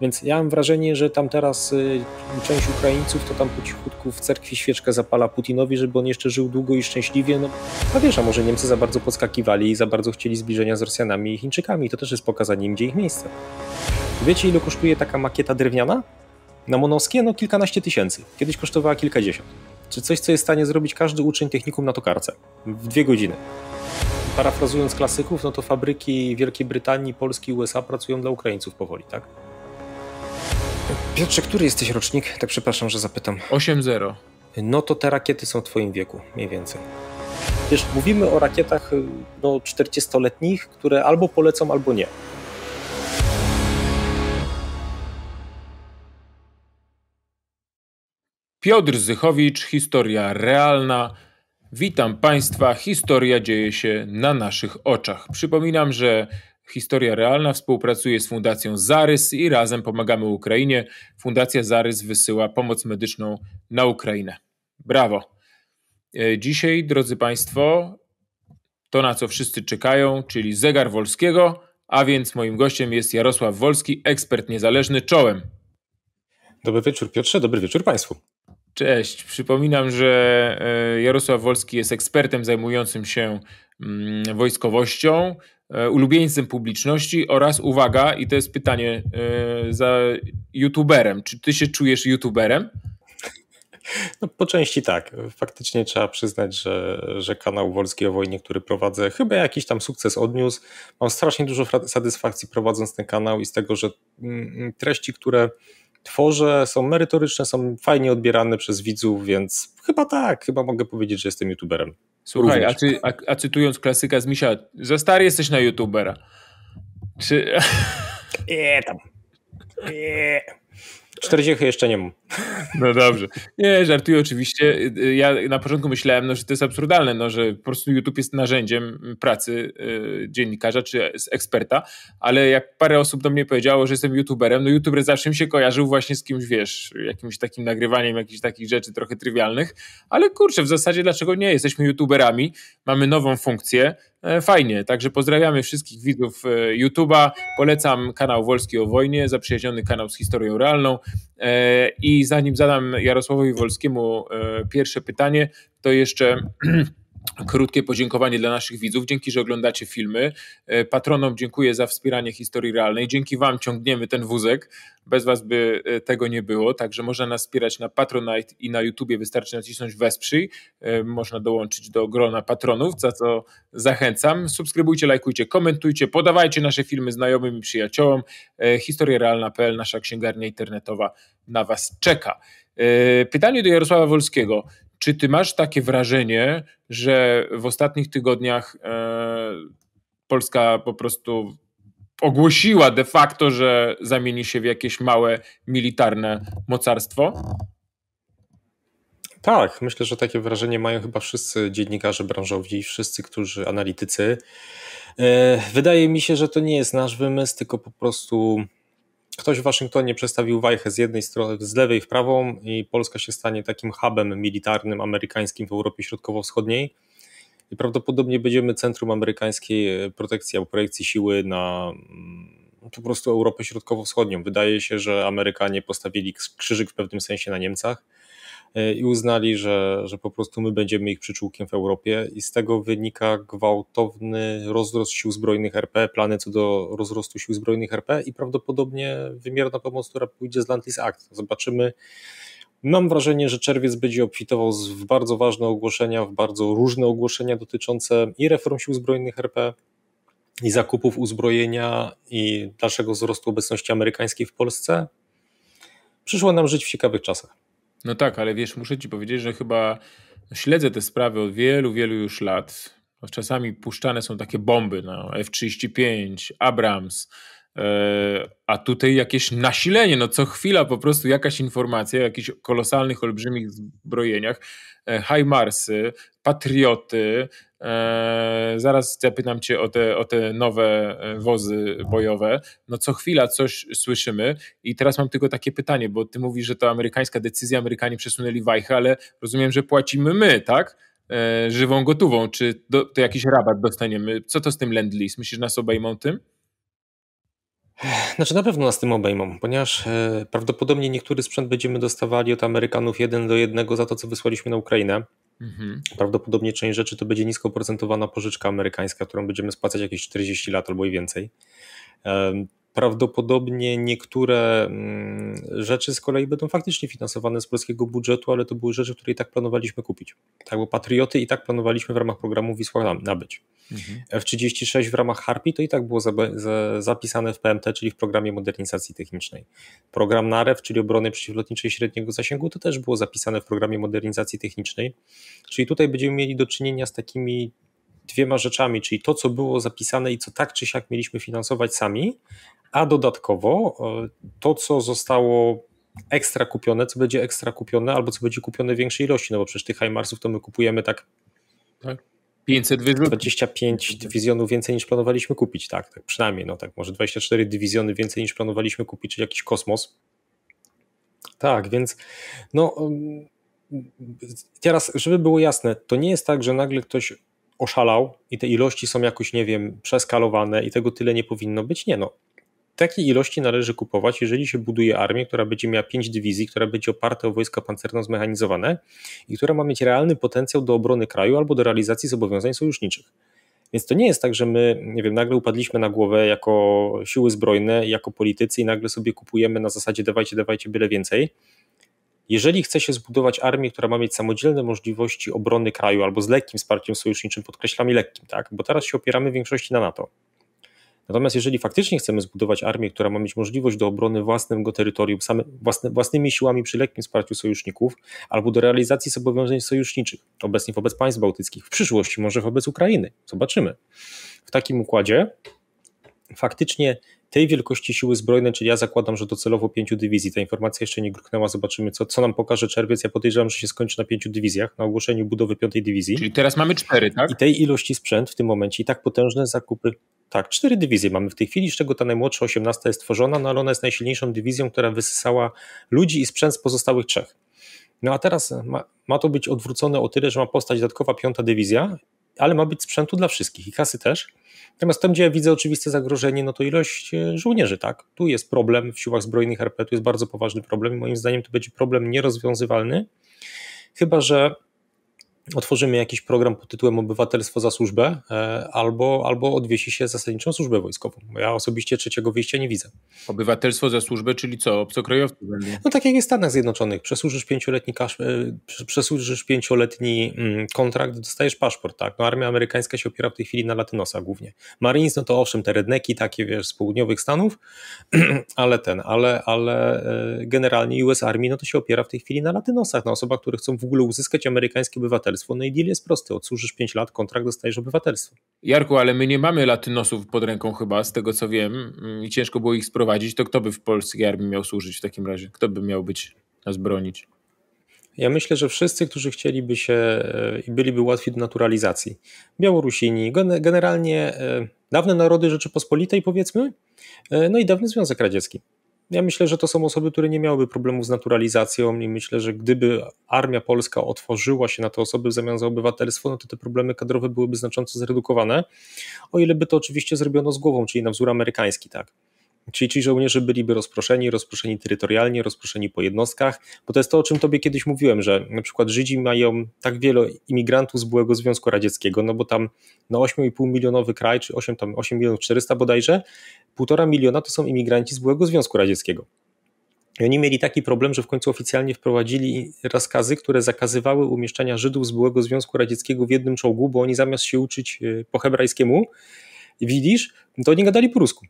Więc ja mam wrażenie, że tam teraz y, część Ukraińców to tam po cichutku w cerkwi świeczkę zapala Putinowi, żeby on jeszcze żył długo i szczęśliwie. No, a wiesz, a może Niemcy za bardzo podskakiwali i za bardzo chcieli zbliżenia z Rosjanami i Chińczykami. To też jest pokazanie im, gdzie ich miejsce. Wiecie, ile kosztuje taka makieta drewniana? Na Monowskie? No kilkanaście tysięcy. Kiedyś kosztowała kilkadziesiąt. Czy coś, co jest w stanie zrobić każdy uczeń technikum na tokarce w dwie godziny. Parafrazując klasyków, no to fabryki Wielkiej Brytanii, Polski, USA pracują dla Ukraińców powoli, tak? Piotrze, który jesteś rocznik? Tak przepraszam, że zapytam. 8-0. No to te rakiety są w twoim wieku, mniej więcej. Wiesz, mówimy o rakietach no, 40-letnich, które albo polecą, albo nie. Piotr Zychowicz, historia realna. Witam Państwa. Historia dzieje się na naszych oczach. Przypominam, że Historia Realna współpracuje z Fundacją Zarys i razem pomagamy Ukrainie. Fundacja Zarys wysyła pomoc medyczną na Ukrainę. Brawo. E, dzisiaj, drodzy Państwo, to na co wszyscy czekają, czyli zegar Wolskiego, a więc moim gościem jest Jarosław Wolski, ekspert niezależny czołem. Dobry wieczór Piotrze, dobry wieczór Państwu. Cześć. Przypominam, że e, Jarosław Wolski jest ekspertem zajmującym się mm, wojskowością, ulubieńcem publiczności oraz, uwaga, i to jest pytanie e, za youtuberem. Czy ty się czujesz youtuberem? No, po części tak. Faktycznie trzeba przyznać, że, że kanał Wolski o wojnie, który prowadzę, chyba jakiś tam sukces odniósł. Mam strasznie dużo satysfakcji prowadząc ten kanał i z tego, że mm, treści, które tworzę, są merytoryczne, są fajnie odbierane przez widzów, więc chyba tak, chyba mogę powiedzieć, że jestem youtuberem. Słuchaj, a, ty, a, a, cytując klasyka z Misia, za stary jesteś na youtubera. Czy... Nie tam. Nie. 40 jeszcze nie mam. No dobrze. Nie, żartuję oczywiście. Ja na początku myślałem, no, że to jest absurdalne, no, że po prostu YouTube jest narzędziem pracy y, dziennikarza czy eksperta, ale jak parę osób do mnie powiedziało, że jestem YouTuberem, no YouTuber zawsze mi się kojarzył właśnie z kimś, wiesz, jakimś takim nagrywaniem jakichś takich rzeczy trochę trywialnych, ale kurczę, w zasadzie dlaczego nie? Jesteśmy YouTuberami, mamy nową funkcję, E, fajnie, także pozdrawiamy wszystkich widzów e, YouTube'a. Polecam kanał Wolski o wojnie, zaprzyjaźniony kanał z historią realną. E, I zanim zadam Jarosławowi Wolskiemu pierwsze pytanie, to jeszcze Krótkie podziękowanie dla naszych widzów. Dzięki, że oglądacie filmy. E, patronom dziękuję za wspieranie historii realnej. Dzięki Wam ciągniemy ten wózek. Bez Was by e, tego nie było. Także można nas wspierać na Patronite i na YouTubie. Wystarczy nacisnąć Wesprzyj. E, można dołączyć do grona patronów, za co zachęcam. Subskrybujcie, lajkujcie, komentujcie, podawajcie nasze filmy znajomym i przyjaciołom. Historierealna.pl, nasza księgarnia internetowa na Was czeka. Pytanie do Jarosława Wolskiego. Czy ty masz takie wrażenie, że w ostatnich tygodniach e, Polska po prostu ogłosiła de facto, że zamieni się w jakieś małe militarne mocarstwo? Tak, myślę, że takie wrażenie mają chyba wszyscy dziennikarze branżowi, wszyscy, którzy analitycy. E, wydaje mi się, że to nie jest nasz wymysł, tylko po prostu ktoś w Waszyngtonie przestawił wajchę z jednej strony, z lewej w prawą i Polska się stanie takim hubem militarnym amerykańskim w Europie Środkowo-Wschodniej i prawdopodobnie będziemy centrum amerykańskiej protekcji albo projekcji siły na mm, po prostu Europę Środkowo-Wschodnią. Wydaje się, że Amerykanie postawili krzyżyk w pewnym sensie na Niemcach E, i uznali, że, że po prostu my będziemy ich przyczółkiem w Europie i z tego wynika gwałtowny rozrost sił zbrojnych RP, plany co do rozrostu sił zbrojnych RP i prawdopodobnie wymierna pomoc, która pójdzie z Landlis Act. Zobaczymy. Mam wrażenie, że czerwiec będzie obfitował w bardzo ważne ogłoszenia, w bardzo różne ogłoszenia dotyczące i reform sił zbrojnych RP, i zakupów uzbrojenia, i dalszego wzrostu obecności amerykańskiej w Polsce. Przyszło nam żyć w ciekawych czasach. No tak, ale wiesz, muszę ci powiedzieć, że chyba śledzę te sprawy od wielu, wielu już lat. Czasami puszczane są takie bomby, no, F-35, Abrams, e, a tutaj jakieś nasilenie, no co chwila po prostu jakaś informacja o jakichś kolosalnych, olbrzymich zbrojeniach, e, HIMARSy, Patrioty, e, zaraz zapytam cię o te, o te nowe wozy bojowe, no co chwila coś słyszymy i teraz mam tylko takie pytanie, bo ty mówisz, że to amerykańska decyzja, Amerykanie przesunęli wajchę, ale rozumiem, że płacimy my, tak? żywą gotową, czy do, to jakiś rabat dostaniemy? Co to z tym Lend Lease? Myślisz, nas obejmą tym? Znaczy na pewno nas tym obejmą, ponieważ e, prawdopodobnie niektóry sprzęt będziemy dostawali od Amerykanów jeden do jednego za to, co wysłaliśmy na Ukrainę. Mhm. Prawdopodobnie część rzeczy to będzie nisko procentowana pożyczka amerykańska, którą będziemy spłacać jakieś 40 lat albo i więcej. Prawdopodobnie niektóre mm, rzeczy z kolei będą faktycznie finansowane z polskiego budżetu, ale to były rzeczy, które i tak planowaliśmy kupić. Tak, bo Patrioty i tak planowaliśmy w ramach programu Wisła nabyć. Mhm. F-36 w ramach Harpi to i tak było zapisane w PMT, czyli w programie modernizacji technicznej. Program NAREW, czyli obrony przeciwlotniczej średniego zasięgu, to też było zapisane w programie modernizacji technicznej. Czyli tutaj będziemy mieli do czynienia z takimi dwiema rzeczami, czyli to, co było zapisane i co tak czy siak mieliśmy finansować sami, a dodatkowo e, to, co zostało ekstra kupione, co będzie ekstra kupione, albo co będzie kupione w większej ilości, no bo przecież tych HIMARSów to my kupujemy tak, tak. 500 wyrzutów. 25 dywizjonów więcej niż planowaliśmy kupić, tak, tak przynajmniej, no tak, może 24 dywizjony więcej niż planowaliśmy kupić, czyli jakiś kosmos. Tak, więc no teraz, żeby było jasne, to nie jest tak, że nagle ktoś oszalał i te ilości są jakoś, nie wiem, przeskalowane i tego tyle nie powinno być. Nie no. Takiej ilości należy kupować, jeżeli się buduje armię, która będzie miała pięć dywizji, która będzie oparta o wojska pancerno zmechanizowane i która ma mieć realny potencjał do obrony kraju albo do realizacji zobowiązań sojuszniczych. Więc to nie jest tak, że my, nie wiem, nagle upadliśmy na głowę jako siły zbrojne, jako politycy i nagle sobie kupujemy na zasadzie dawajcie, dawajcie byle więcej jeżeli chce się zbudować armię, która ma mieć samodzielne możliwości obrony kraju albo z lekkim wsparciem sojuszniczym, podkreślamy lekkim, tak? bo teraz się opieramy w większości na NATO. Natomiast jeżeli faktycznie chcemy zbudować armię, która ma mieć możliwość do obrony własnego terytorium, same, własne, własnymi siłami przy lekkim wsparciu sojuszników, albo do realizacji zobowiązań sojuszniczych, obecnie wobec państw bałtyckich, w przyszłości może wobec Ukrainy, zobaczymy. W takim układzie faktycznie tej wielkości siły zbrojnej, czyli ja zakładam, że docelowo pięciu dywizji. Ta informacja jeszcze nie gruknęła, zobaczymy, co, co nam pokaże czerwiec. Ja podejrzewam, że się skończy na pięciu dywizjach, na ogłoszeniu budowy piątej dywizji. Czyli teraz mamy cztery, tak? I tej ilości sprzęt w tym momencie i tak potężne zakupy. Tak, cztery dywizje mamy w tej chwili, z czego ta najmłodsza, 18 jest tworzona, no ale ona jest najsilniejszą dywizją, która wysysała ludzi i sprzęt z pozostałych trzech. No a teraz ma, ma to być odwrócone o tyle, że ma postać dodatkowa piąta dywizja, ale ma być sprzętu dla wszystkich i kasy też. Natomiast tam, gdzie ja widzę oczywiste zagrożenie, no to ilość e, żołnierzy, tak? Tu jest problem w siłach zbrojnych RP, tu jest bardzo poważny problem i moim zdaniem to będzie problem nierozwiązywalny, chyba że otworzymy jakiś program pod tytułem Obywatelstwo za służbę e, albo, albo odwiesi się zasadniczą służbę wojskową. Ja osobiście trzeciego wyjścia nie widzę. Obywatelstwo za służbę, czyli co? Obcokrajowcy będą? No tak jak jest w Stanach Zjednoczonych. Przesłużysz pięcioletni, e, przesłużysz pięcioletni mm, kontrakt, dostajesz paszport. Tak? No, armia amerykańska się opiera w tej chwili na latynosach głównie. Marines, no to owszem, te redneki takie wiesz, z południowych Stanów, ale ten, ale, ale e, generalnie US Army no to się opiera w tej chwili na latynosach, na osobach, które chcą w ogóle uzyskać amerykańskie obywatelstwo obywatelstwo. No i deal jest prosty, odsłużysz 5 lat, kontrakt, dostajesz obywatelstwo. Jarku, ale my nie mamy latynosów pod ręką chyba, z tego co wiem i ciężko było ich sprowadzić, to kto by w polskiej armii miał służyć w takim razie? Kto by miał być, nas bronić? Ja myślę, że wszyscy, którzy chcieliby się e, i byliby łatwi do naturalizacji. Białorusini, generalnie e, dawne narody Rzeczypospolitej powiedzmy, e, no i dawny Związek Radziecki. Ja myślę, że to są osoby, które nie miałyby problemu z naturalizacją i myślę, że gdyby armia polska otworzyła się na te osoby w zamian za obywatelstwo, no to te problemy kadrowe byłyby znacząco zredukowane, o ile by to oczywiście zrobiono z głową, czyli na wzór amerykański, tak. Czyli ci żołnierze byliby rozproszeni, rozproszeni terytorialnie, rozproszeni po jednostkach, bo to jest to, o czym tobie kiedyś mówiłem, że na przykład Żydzi mają tak wielu imigrantów z byłego Związku Radzieckiego, no bo tam na 8,5 milionowy kraj, czy 8, tam 8 milionów 400 bodajże, 1,5 miliona to są imigranci z byłego Związku Radzieckiego. I oni mieli taki problem, że w końcu oficjalnie wprowadzili rozkazy, które zakazywały umieszczania Żydów z byłego Związku Radzieckiego w jednym czołgu, bo oni zamiast się uczyć e, po hebrajskiemu, widzisz, to oni gadali po rusku.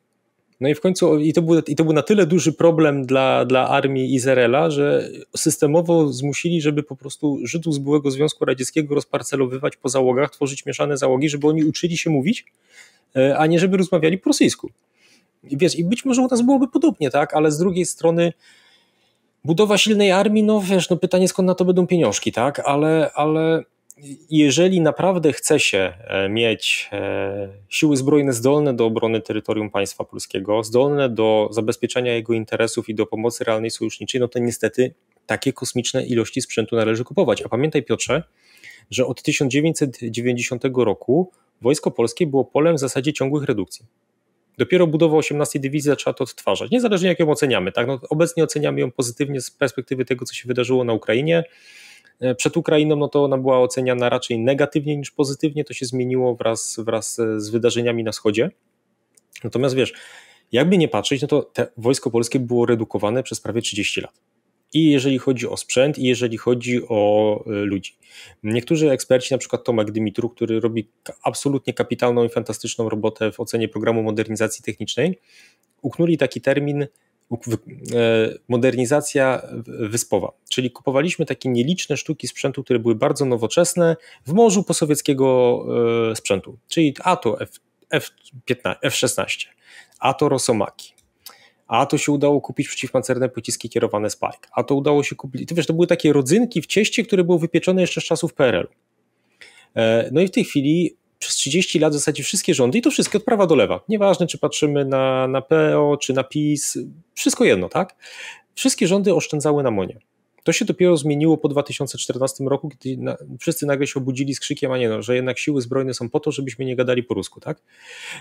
No i w końcu, i to był, i to był na tyle duży problem dla, dla armii Izraela, że systemowo zmusili, żeby po prostu Żydów z byłego Związku Radzieckiego rozparcelowywać po załogach, tworzyć mieszane załogi, żeby oni uczyli się mówić, e, a nie żeby rozmawiali po rosyjsku. I wiesz, i być może u nas byłoby podobnie, tak, ale z drugiej strony budowa silnej armii, no wiesz, no pytanie skąd na to będą pieniążki, tak, ale, ale jeżeli naprawdę chce się e, mieć e, siły zbrojne zdolne do obrony terytorium państwa polskiego, zdolne do zabezpieczenia jego interesów i do pomocy realnej sojuszniczej, no to niestety takie kosmiczne ilości sprzętu należy kupować. A pamiętaj, Piotrze, że od 1990 roku wojsko polskie było polem w zasadzie ciągłych redukcji. Dopiero budowa 18 dywizji zaczęła to odtwarzać, niezależnie jak ją oceniamy. Tak? No, obecnie oceniamy ją pozytywnie z perspektywy tego, co się wydarzyło na Ukrainie. E, przed Ukrainą no to ona była oceniana raczej negatywnie niż pozytywnie, to się zmieniło wraz, wraz z wydarzeniami na wschodzie. Natomiast wiesz, jakby nie patrzeć, no to wojsko polskie było redukowane przez prawie 30 lat. I jeżeli chodzi o sprzęt, i jeżeli chodzi o e, ludzi. Niektórzy eksperci, na przykład Tomek Dymitru, który robi absolutnie kapitalną i fantastyczną robotę w ocenie programu modernizacji technicznej, uknuli taki termin e, modernizacja wyspowa, czyli kupowaliśmy takie nieliczne sztuki sprzętu, które były bardzo nowoczesne w morzu posowieckiego e, sprzętu, czyli a to F, F15, F-16, a to Rosomaki, a to się udało kupić przeciwpancerne pociski kierowane Spike, a to udało się kupić, to wiesz, to były takie rodzynki w cieście, które były wypieczone jeszcze z czasów PRL. E, no i w tej chwili przez 30 lat w zasadzie wszystkie rządy i to wszystkie od prawa do lewa, nieważne czy patrzymy na, na PO czy na PiS, wszystko jedno, tak? Wszystkie rządy oszczędzały na monie. To się dopiero zmieniło po 2014 roku, kiedy na, wszyscy nagle się obudzili z krzykiem, a nie no, że jednak siły zbrojne są po to, żebyśmy nie gadali po rusku, tak?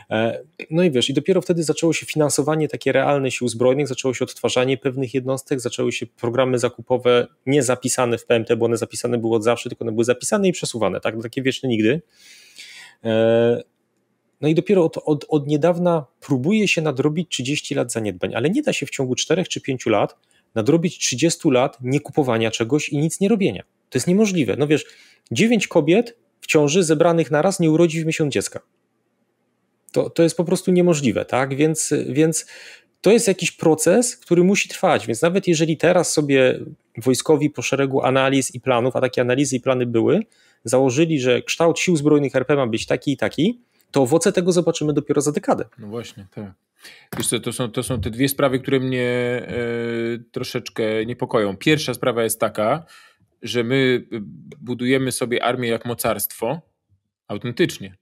E, no i wiesz, i dopiero wtedy zaczęło się finansowanie takie realne sił zbrojnych, zaczęło się odtwarzanie pewnych jednostek, zaczęły się programy zakupowe nie zapisane w PMT, bo one zapisane były od zawsze, tylko one były zapisane i przesuwane, tak? Takie wieczne nigdy. E, no i dopiero od, od, od niedawna próbuje się nadrobić 30 lat zaniedbań, ale nie da się w ciągu 4 czy 5 lat nadrobić 30 lat niekupowania czegoś i nic nie robienia. To jest niemożliwe. No wiesz, 9 kobiet w ciąży zebranych naraz nie urodzi w miesiąc dziecka. To, to jest po prostu niemożliwe, tak? Więc, więc to jest jakiś proces, który musi trwać. Więc nawet jeżeli teraz sobie wojskowi po szeregu analiz i planów, a takie analizy i plany były, założyli, że kształt sił zbrojnych RP ma być taki i taki, to owoce tego zobaczymy dopiero za dekadę. No właśnie, tak. Wiesz co, to są, to są te dwie sprawy, które mnie e, troszeczkę niepokoją. Pierwsza sprawa jest taka, że my budujemy sobie armię jak mocarstwo, autentycznie,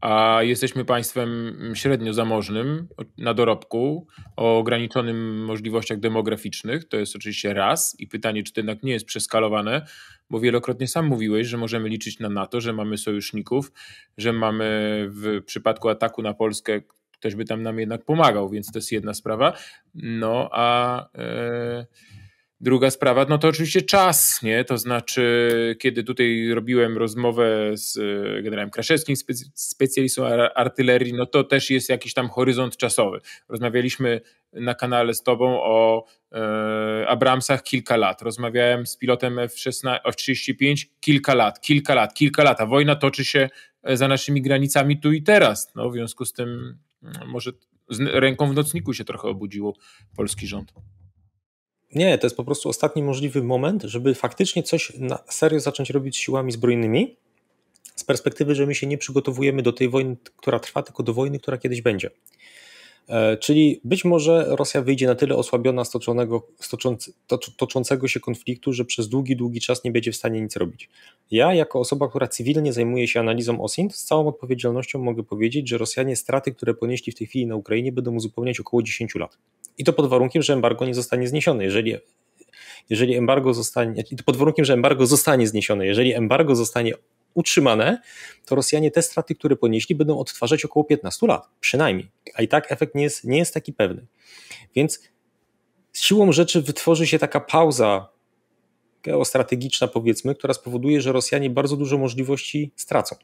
a jesteśmy państwem średnio zamożnym na dorobku, o ograniczonym możliwościach demograficznych. To jest oczywiście raz i pytanie, czy to jednak nie jest przeskalowane, bo wielokrotnie sam mówiłeś, że możemy liczyć na NATO, że mamy sojuszników, że mamy w przypadku ataku na Polskę ktoś by tam nam jednak pomagał, więc to jest jedna sprawa. No a. Yy Druga sprawa, no to oczywiście czas, nie? To znaczy, kiedy tutaj robiłem rozmowę z e, generałem Kraszewskim, specjalistą artylerii, no to też jest jakiś tam horyzont czasowy. Rozmawialiśmy na kanale z tobą o e, Abramsach kilka lat. Rozmawiałem z pilotem F-16, F-35 kilka lat, kilka lat, kilka lat. A wojna toczy się e, za naszymi granicami tu i teraz. No, w związku z tym mm, może z ręką w nocniku się trochę obudziło polski rząd. Nie, to jest po prostu ostatni możliwy moment, żeby faktycznie coś na serio zacząć robić siłami zbrojnymi, z perspektywy, że my się nie przygotowujemy do tej wojny, która trwa, tylko do wojny, która kiedyś będzie. E, czyli być może Rosja wyjdzie na tyle osłabiona z, toczącego się konfliktu, że przez długi, długi czas nie będzie w stanie nic robić. Ja, jako osoba, która cywilnie zajmuje się analizą OSINT, z całą odpowiedzialnością mogę powiedzieć, że Rosjanie straty, które ponieśli w tej chwili na Ukrainie, będą uzupełniać około 10 lat. I to pod warunkiem, że embargo nie zostanie zniesione. Jeżeli, jeżeli embargo zostanie, i to pod warunkiem, że embargo zostanie zniesione, jeżeli embargo zostanie utrzymane, to Rosjanie te straty, które ponieśli, będą odtwarzać około 15 lat, przynajmniej. A i tak efekt nie jest, nie jest taki pewny. Więc siłą rzeczy wytworzy się taka pauza geostrategiczna, powiedzmy, która spowoduje, że Rosjanie bardzo dużo możliwości stracą.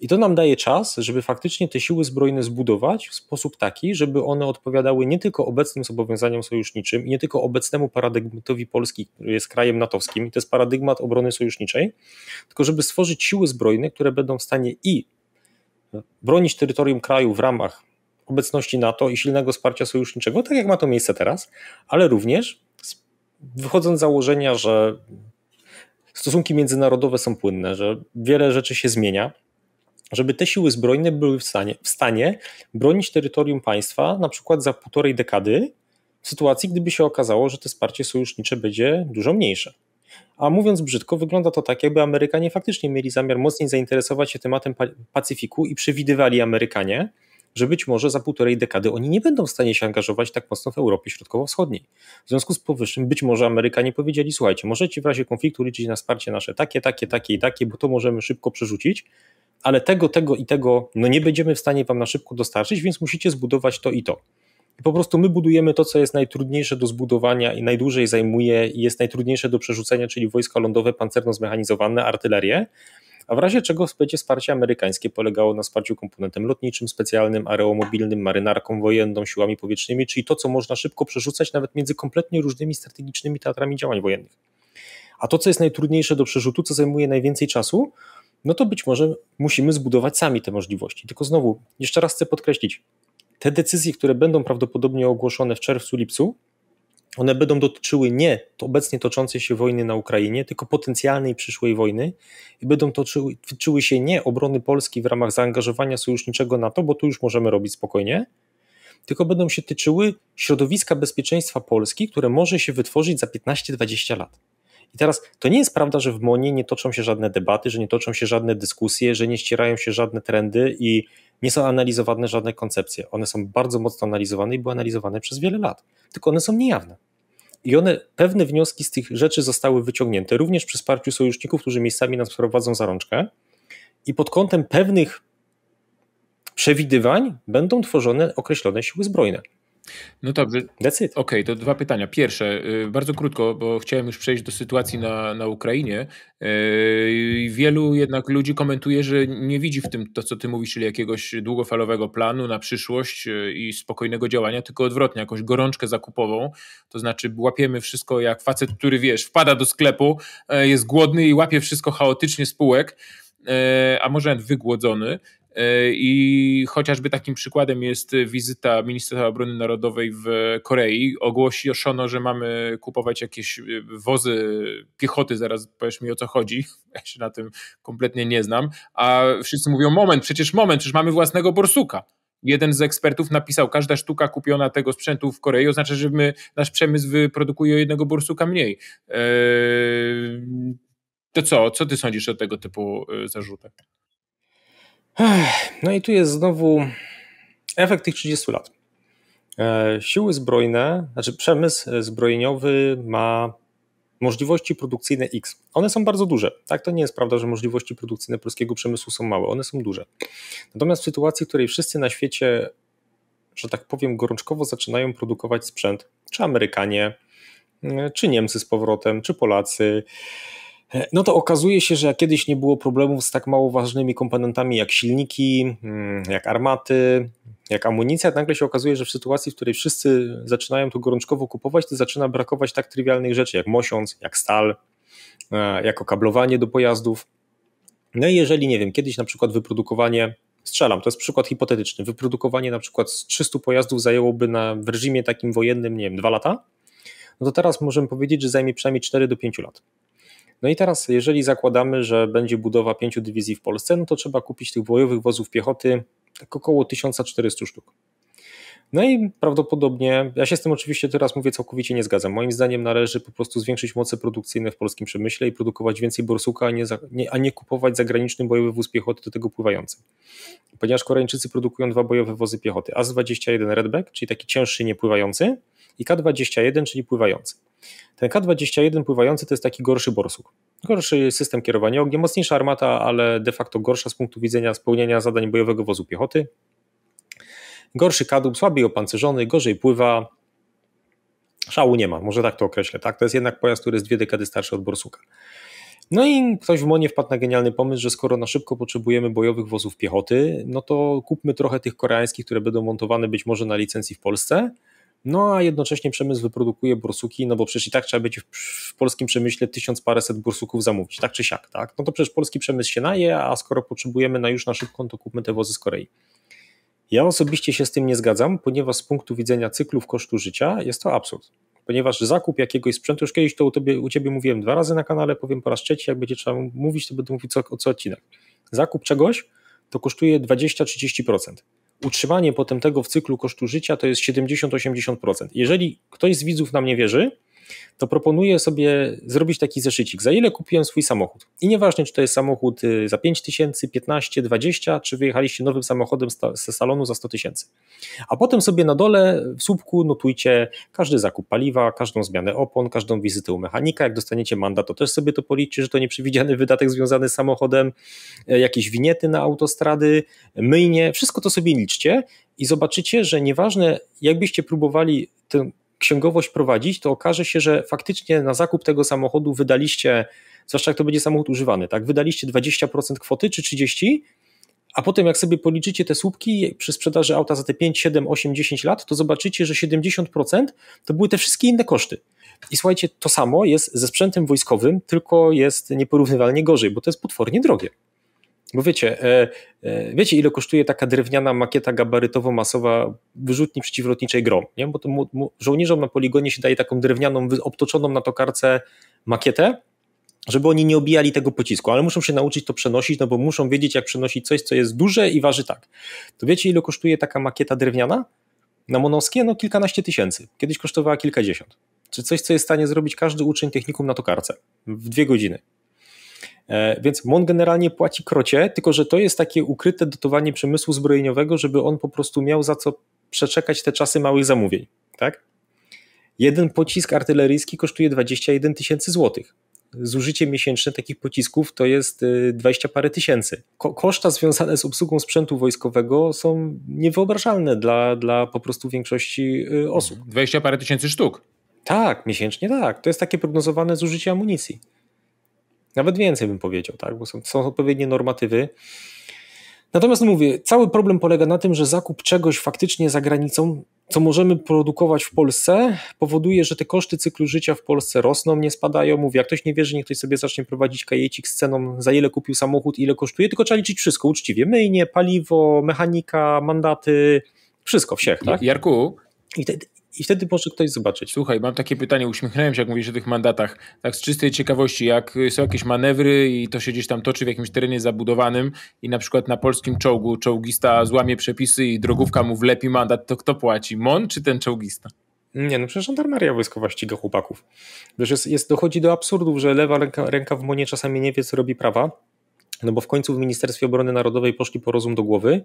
I to nam daje czas, żeby faktycznie te siły zbrojne zbudować w sposób taki, żeby one odpowiadały nie tylko obecnym zobowiązaniom sojuszniczym i nie tylko obecnemu paradygmatowi Polski, który jest krajem natowskim, i to jest paradygmat obrony sojuszniczej, tylko żeby stworzyć siły zbrojne, które będą w stanie i bronić terytorium kraju w ramach obecności NATO i silnego wsparcia sojuszniczego, tak jak ma to miejsce teraz, ale również wychodząc z założenia, że stosunki międzynarodowe są płynne, że wiele rzeczy się zmienia, żeby te siły zbrojne były w stanie, w stanie bronić terytorium państwa na przykład za półtorej dekady, w sytuacji, gdyby się okazało, że to wsparcie sojusznicze będzie dużo mniejsze. A mówiąc brzydko, wygląda to tak, jakby Amerykanie faktycznie mieli zamiar mocniej zainteresować się tematem Pacyfiku i przewidywali Amerykanie, że być może za półtorej dekady oni nie będą w stanie się angażować tak mocno w Europie Środkowo-Wschodniej. W związku z powyższym być może Amerykanie powiedzieli, słuchajcie, możecie w razie konfliktu liczyć na wsparcie nasze takie, takie, takie i takie, bo to możemy szybko przerzucić, ale tego, tego i tego no nie będziemy w stanie wam na szybko dostarczyć, więc musicie zbudować to i to. I po prostu my budujemy to, co jest najtrudniejsze do zbudowania i najdłużej zajmuje i jest najtrudniejsze do przerzucenia, czyli wojska lądowe, pancerno zmechanizowane, artylerię, a w razie czego będzie wsparcie amerykańskie polegało na wsparciu komponentem lotniczym, specjalnym, aeromobilnym, marynarką wojenną, siłami powietrznymi, czyli to, co można szybko przerzucać nawet między kompletnie różnymi strategicznymi teatrami działań wojennych. A to, co jest najtrudniejsze do przerzutu, co zajmuje najwięcej czasu, no to być może musimy zbudować sami te możliwości. Tylko znowu, jeszcze raz chcę podkreślić, te decyzje, które będą prawdopodobnie ogłoszone w czerwcu, lipcu, one będą dotyczyły nie obecnie toczącej się wojny na Ukrainie, tylko potencjalnej przyszłej wojny i będą toczyły, się nie obrony Polski w ramach zaangażowania sojuszniczego NATO, bo tu już możemy robić spokojnie, tylko będą się tyczyły środowiska bezpieczeństwa Polski, które może się wytworzyć za 15-20 lat. I teraz to nie jest prawda, że w MONie nie toczą się żadne debaty, że nie toczą się żadne dyskusje, że nie ścierają się żadne trendy i nie są analizowane żadne koncepcje. One są bardzo mocno analizowane i były analizowane przez wiele lat, tylko one są niejawne. I one, pewne wnioski z tych rzeczy zostały wyciągnięte również przy wsparciu sojuszników, którzy miejscami nas prowadzą za rączkę. I pod kątem pewnych przewidywań będą tworzone określone siły zbrojne. No dobrze. Okej, okay, to dwa pytania. Pierwsze, y, bardzo krótko, bo chciałem już przejść do sytuacji na, na Ukrainie. Y, wielu jednak ludzi komentuje, że nie widzi w tym to, co ty mówisz, czyli jakiegoś długofalowego planu na przyszłość y, i spokojnego działania, tylko odwrotnie, jakąś gorączkę zakupową. To znaczy, łapiemy wszystko jak facet, który wiesz, wpada do sklepu, jest głodny i łapie wszystko chaotycznie z półek, a może nawet wygłodzony I chociażby takim przykładem jest wizyta ministra obrony narodowej w Korei. Ogłoszono, że mamy kupować jakieś e, wozy piechoty, zaraz powiesz mi o co chodzi. Ja się na tym kompletnie nie znam. A wszyscy mówią: Moment, przecież moment, przecież mamy własnego borsuka. Jeden z ekspertów napisał, każda sztuka kupiona tego sprzętu w Korei oznacza, że my, nasz przemysł wyprodukuje jednego borsuka mniej. Eee, to co? Co ty sądzisz o tego typu e, zarzutach? No i tu jest znowu efekt tych 30 lat. E, siły zbrojne, znaczy przemysł zbrojeniowy ma możliwości produkcyjne X. One są bardzo duże. Tak, to nie jest prawda, że możliwości produkcyjne polskiego przemysłu są małe, one są duże. Natomiast w sytuacji, w której wszyscy na świecie, że tak powiem, gorączkowo zaczynają produkować sprzęt, czy Amerykanie, e, czy Niemcy z powrotem, czy Polacy, no to okazuje się, że kiedyś nie było problemów z tak mało ważnymi komponentami jak silniki, mm, jak armaty, jak amunicja, nagle się okazuje, że w sytuacji, w której wszyscy zaczynają to gorączkowo kupować, to zaczyna brakować tak trywialnych rzeczy jak mosiąc, jak stal, e, jak okablowanie do pojazdów. No i jeżeli, nie wiem, kiedyś na przykład wyprodukowanie, strzelam, to jest przykład hipotetyczny, wyprodukowanie na przykład z 300 pojazdów zajęłoby na, w reżimie takim wojennym, nie wiem, dwa lata, no to teraz możemy powiedzieć, że zajmie przynajmniej 4 do 5 lat. No i teraz, jeżeli zakładamy, że będzie budowa pięciu dywizji w Polsce, no to trzeba kupić tych bojowych wozów piechoty tak około 1400 sztuk. No i prawdopodobnie, ja się z tym oczywiście teraz mówię całkowicie nie zgadzam. Moim zdaniem należy po prostu zwiększyć moce produkcyjne w polskim przemyśle i produkować więcej borsuka, a nie, za, nie, a nie kupować zagraniczny bojowy wóz piechoty do tego pływający. Ponieważ Koreańczycy produkują dwa bojowe wozy piechoty, AS-21 Redback, czyli taki cięższy, niepływający i K-21, czyli pływający. Ten K-21 pływający to jest taki gorszy borsuk. Gorszy system kierowania ogniem, mocniejsza armata, ale de facto gorsza z punktu widzenia spełniania zadań bojowego wozu piechoty. Gorszy kadłub, słabiej opancerzony, gorzej pływa. Szału nie ma, może tak to określę. Tak? To jest jednak pojazd, który jest dwie dekady starszy od borsuka. No i ktoś w Monie wpadł na genialny pomysł, że skoro na szybko potrzebujemy bojowych wozów piechoty, no to kupmy trochę tych koreańskich, które będą montowane być może na licencji w Polsce, no a jednocześnie przemysł wyprodukuje bursuki, no bo przecież i tak trzeba będzie w, w polskim przemyśle tysiąc paręset bursuków zamówić, tak czy siak, tak? No to przecież polski przemysł się naje, a skoro potrzebujemy na już na szybko, to kupmy te wozy z Korei. Ja osobiście się z tym nie zgadzam, ponieważ z punktu widzenia cyklów kosztu życia jest to absurd. Ponieważ zakup jakiegoś sprzętu, już kiedyś to u, tobie, u Ciebie mówiłem dwa razy na kanale, powiem po raz trzeci, jak będzie trzeba mówić, to będę mówić co, co odcinek. Zakup czegoś to kosztuje 20-30% utrzymanie potem tego w cyklu kosztu życia to jest 70-80%. Jeżeli ktoś z widzów nam nie wierzy, to proponuję sobie zrobić taki zeszycik, za ile kupiłem swój samochód. I nieważne, czy to jest samochód y, za 5 tysięcy, 15, 20, czy wyjechaliście nowym samochodem ze salonu za 100 tysięcy. A potem sobie na dole w słupku notujcie każdy zakup paliwa, każdą zmianę opon, każdą wizytę u mechanika. Jak dostaniecie mandat, to też sobie to policzcie, że to nieprzewidziany wydatek związany z samochodem, e, jakieś winiety na autostrady, myjnie, wszystko to sobie liczcie i zobaczycie, że nieważne jakbyście próbowali tę księgowość prowadzić, to okaże się, że faktycznie na zakup tego samochodu wydaliście, zwłaszcza jak to będzie samochód używany, tak, wydaliście 20% kwoty czy 30%, a potem jak sobie policzycie te słupki przy sprzedaży auta za te 5, 7, 8, 10 lat, to zobaczycie, że 70% to były te wszystkie inne koszty. I słuchajcie, to samo jest ze sprzętem wojskowym, tylko jest nieporównywalnie gorzej, bo to jest potwornie drogie. Bo wiecie, e, e, wiecie ile kosztuje taka drewniana makieta gabarytowo-masowa wyrzutni przeciwlotniczej GROM, nie? bo to żołnierzom na poligonie się daje taką drewnianą, obtoczoną na tokarce makietę, żeby oni nie obijali tego pocisku, ale muszą się nauczyć to przenosić, no bo muszą wiedzieć jak przenosić coś, co jest duże i waży tak. To wiecie ile kosztuje taka makieta drewniana? Na Monowskie? No kilkanaście tysięcy. Kiedyś kosztowała kilkadziesiąt. Czy coś, co jest w stanie zrobić każdy uczeń technikum na tokarce w dwie godziny. E, więc MON generalnie płaci krocie, tylko że to jest takie ukryte dotowanie przemysłu zbrojeniowego, żeby on po prostu miał za co przeczekać te czasy małych zamówień. Tak? Jeden pocisk artyleryjski kosztuje 21 tysięcy złotych. Zużycie miesięczne takich pocisków to jest 20 y, parę tysięcy. Ko koszta związane z obsługą sprzętu wojskowego są niewyobrażalne dla, dla po prostu większości y, osób. 20 parę tysięcy sztuk. Tak, miesięcznie tak. To jest takie prognozowane zużycie amunicji. Nawet więcej bym powiedział, tak? bo są, są odpowiednie normatywy. Natomiast no mówię, cały problem polega na tym, że zakup czegoś faktycznie za granicą, co możemy produkować w Polsce, powoduje, że te koszty cyklu życia w Polsce rosną, nie spadają. Mówię, jak ktoś nie wierzy, niech ktoś sobie zacznie prowadzić kajecik z ceną, za ile kupił samochód, ile kosztuje, tylko trzeba liczyć wszystko uczciwie. Myjnie, paliwo, mechanika, mandaty, wszystko, wszech. Tak? Jarku, i wtedy, i wtedy może ktoś zobaczyć. Słuchaj, mam takie pytanie, uśmiechnąłem się, jak mówisz o tych mandatach. Tak z czystej ciekawości, jak są jakieś manewry i to się gdzieś tam toczy w jakimś terenie zabudowanym i na przykład na polskim czołgu czołgista złamie przepisy i drogówka mu wlepi mandat, to kto płaci? MON czy ten czołgista? Nie, no przecież żandarmeria wojskowa ściga chłopaków. Wiesz, jest, jest, dochodzi do absurdów, że lewa ręka, ręka w MONie czasami nie wie, co robi prawa no bo w końcu w Ministerstwie Obrony Narodowej poszli po rozum do głowy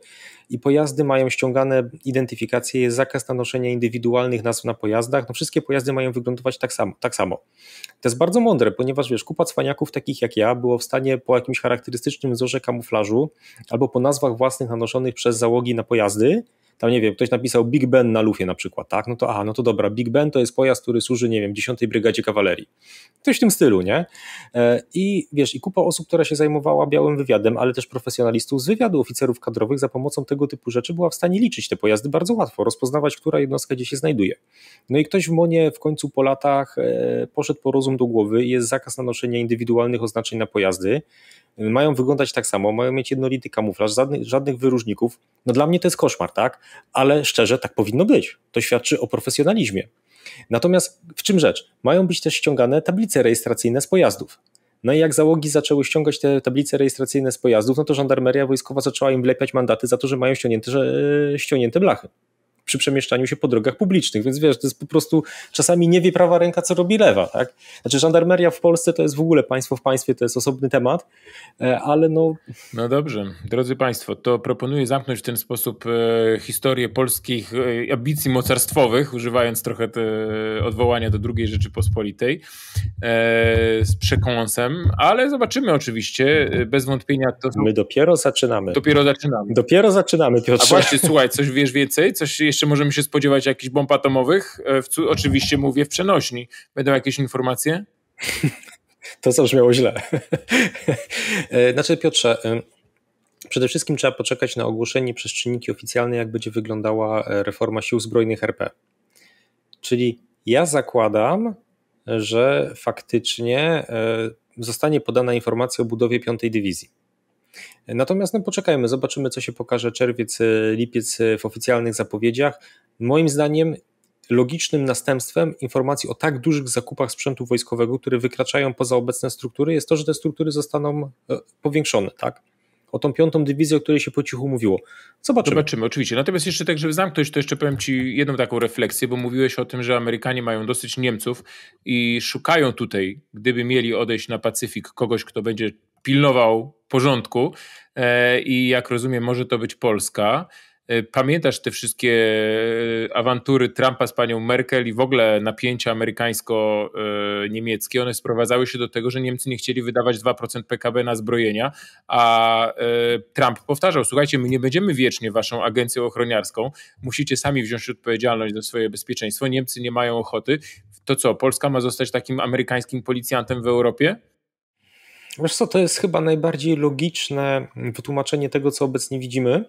i pojazdy mają ściągane identyfikacje, jest zakaz nanoszenia indywidualnych nazw na pojazdach, no wszystkie pojazdy mają wyglądać tak samo. Tak samo. To jest bardzo mądre, ponieważ wiesz, kupa cwaniaków takich jak ja było w stanie po jakimś charakterystycznym wzorze kamuflażu albo po nazwach własnych nanoszonych przez załogi na pojazdy tam nie wiem, ktoś napisał Big Ben na lufie na przykład, tak, no to aha, no to dobra, Big Ben to jest pojazd, który służy, nie wiem, 10 Brygadzie Kawalerii. Coś w tym stylu, nie? E, I wiesz, i kupa osób, która się zajmowała białym wywiadem, ale też profesjonalistów z wywiadu oficerów kadrowych za pomocą tego typu rzeczy była w stanie liczyć te pojazdy bardzo łatwo, rozpoznawać, która jednostka gdzie się znajduje. No i ktoś w MONie w końcu po latach e, poszedł po rozum do głowy i jest zakaz nanoszenia indywidualnych oznaczeń na pojazdy, mają wyglądać tak samo, mają mieć jednolity kamuflaż, żadnych, żadnych wyróżników. No dla mnie to jest koszmar, tak? Ale szczerze, tak powinno być. To świadczy o profesjonalizmie. Natomiast w czym rzecz? Mają być też ściągane tablice rejestracyjne z pojazdów. No i jak załogi zaczęły ściągać te tablice rejestracyjne z pojazdów, no to żandarmeria wojskowa zaczęła im wlepiać mandaty za to, że mają ściągnięte, że, ściągnięte blachy przy przemieszczaniu się po drogach publicznych, więc wiesz, to jest po prostu czasami nie wie prawa ręka, co robi lewa, tak? Znaczy żandarmeria w Polsce to jest w ogóle państwo w państwie, to jest osobny temat, e, ale no... No dobrze, drodzy Państwo, to proponuję zamknąć w ten sposób e, historię polskich e, ambicji mocarstwowych, używając trochę odwołania do II Rzeczypospolitej z przekąsem, ale zobaczymy oczywiście, bez wątpienia to... My dopiero zaczynamy. Dopiero zaczynamy. Dopiero zaczynamy, Piotrze. A właśnie, słuchaj, coś wiesz więcej? Coś jeszcze możemy się spodziewać jakichś bomb atomowych? E, w, oczywiście mówię w przenośni. Będą jakieś informacje? To zabrzmiało źle. E, znaczy Piotrze, e, przede wszystkim trzeba poczekać na ogłoszenie przez czynniki oficjalne, jak będzie wyglądała reforma sił zbrojnych RP. Czyli ja zakładam, że faktycznie zostanie podana informacja o budowie piątej dywizji. Natomiast no, poczekajmy, zobaczymy, co się pokaże czerwiec, e, lipiec e, w oficjalnych zapowiedziach. Moim zdaniem logicznym następstwem informacji o tak dużych zakupach sprzętu wojskowego, które wykraczają poza obecne struktury, jest to, że te struktury zostaną e, powiększone, tak? o tą piątą dywizję, o której się po cichu mówiło. Zobaczymy. Zobaczymy, oczywiście. Natomiast jeszcze tak, żeby zamknąć, to jeszcze powiem Ci jedną taką refleksję, bo mówiłeś o tym, że Amerykanie mają dosyć Niemców i szukają tutaj, gdyby mieli odejść na Pacyfik, kogoś, kto będzie pilnował porządku e, i jak rozumiem, może to być Polska. E, pamiętasz te wszystkie e, awantury Trumpa z panią Merkel i w ogóle napięcia amerykańsko-niemieckie? One sprowadzały się do tego, że Niemcy nie chcieli wydawać 2% PKB na zbrojenia, a Trump powtarzał: Słuchajcie, my nie będziemy wiecznie waszą agencją ochroniarską, musicie sami wziąć odpowiedzialność za swoje bezpieczeństwo. Niemcy nie mają ochoty. To co, Polska ma zostać takim amerykańskim policjantem w Europie? Wiesz co, to jest chyba najbardziej logiczne wytłumaczenie tego, co obecnie widzimy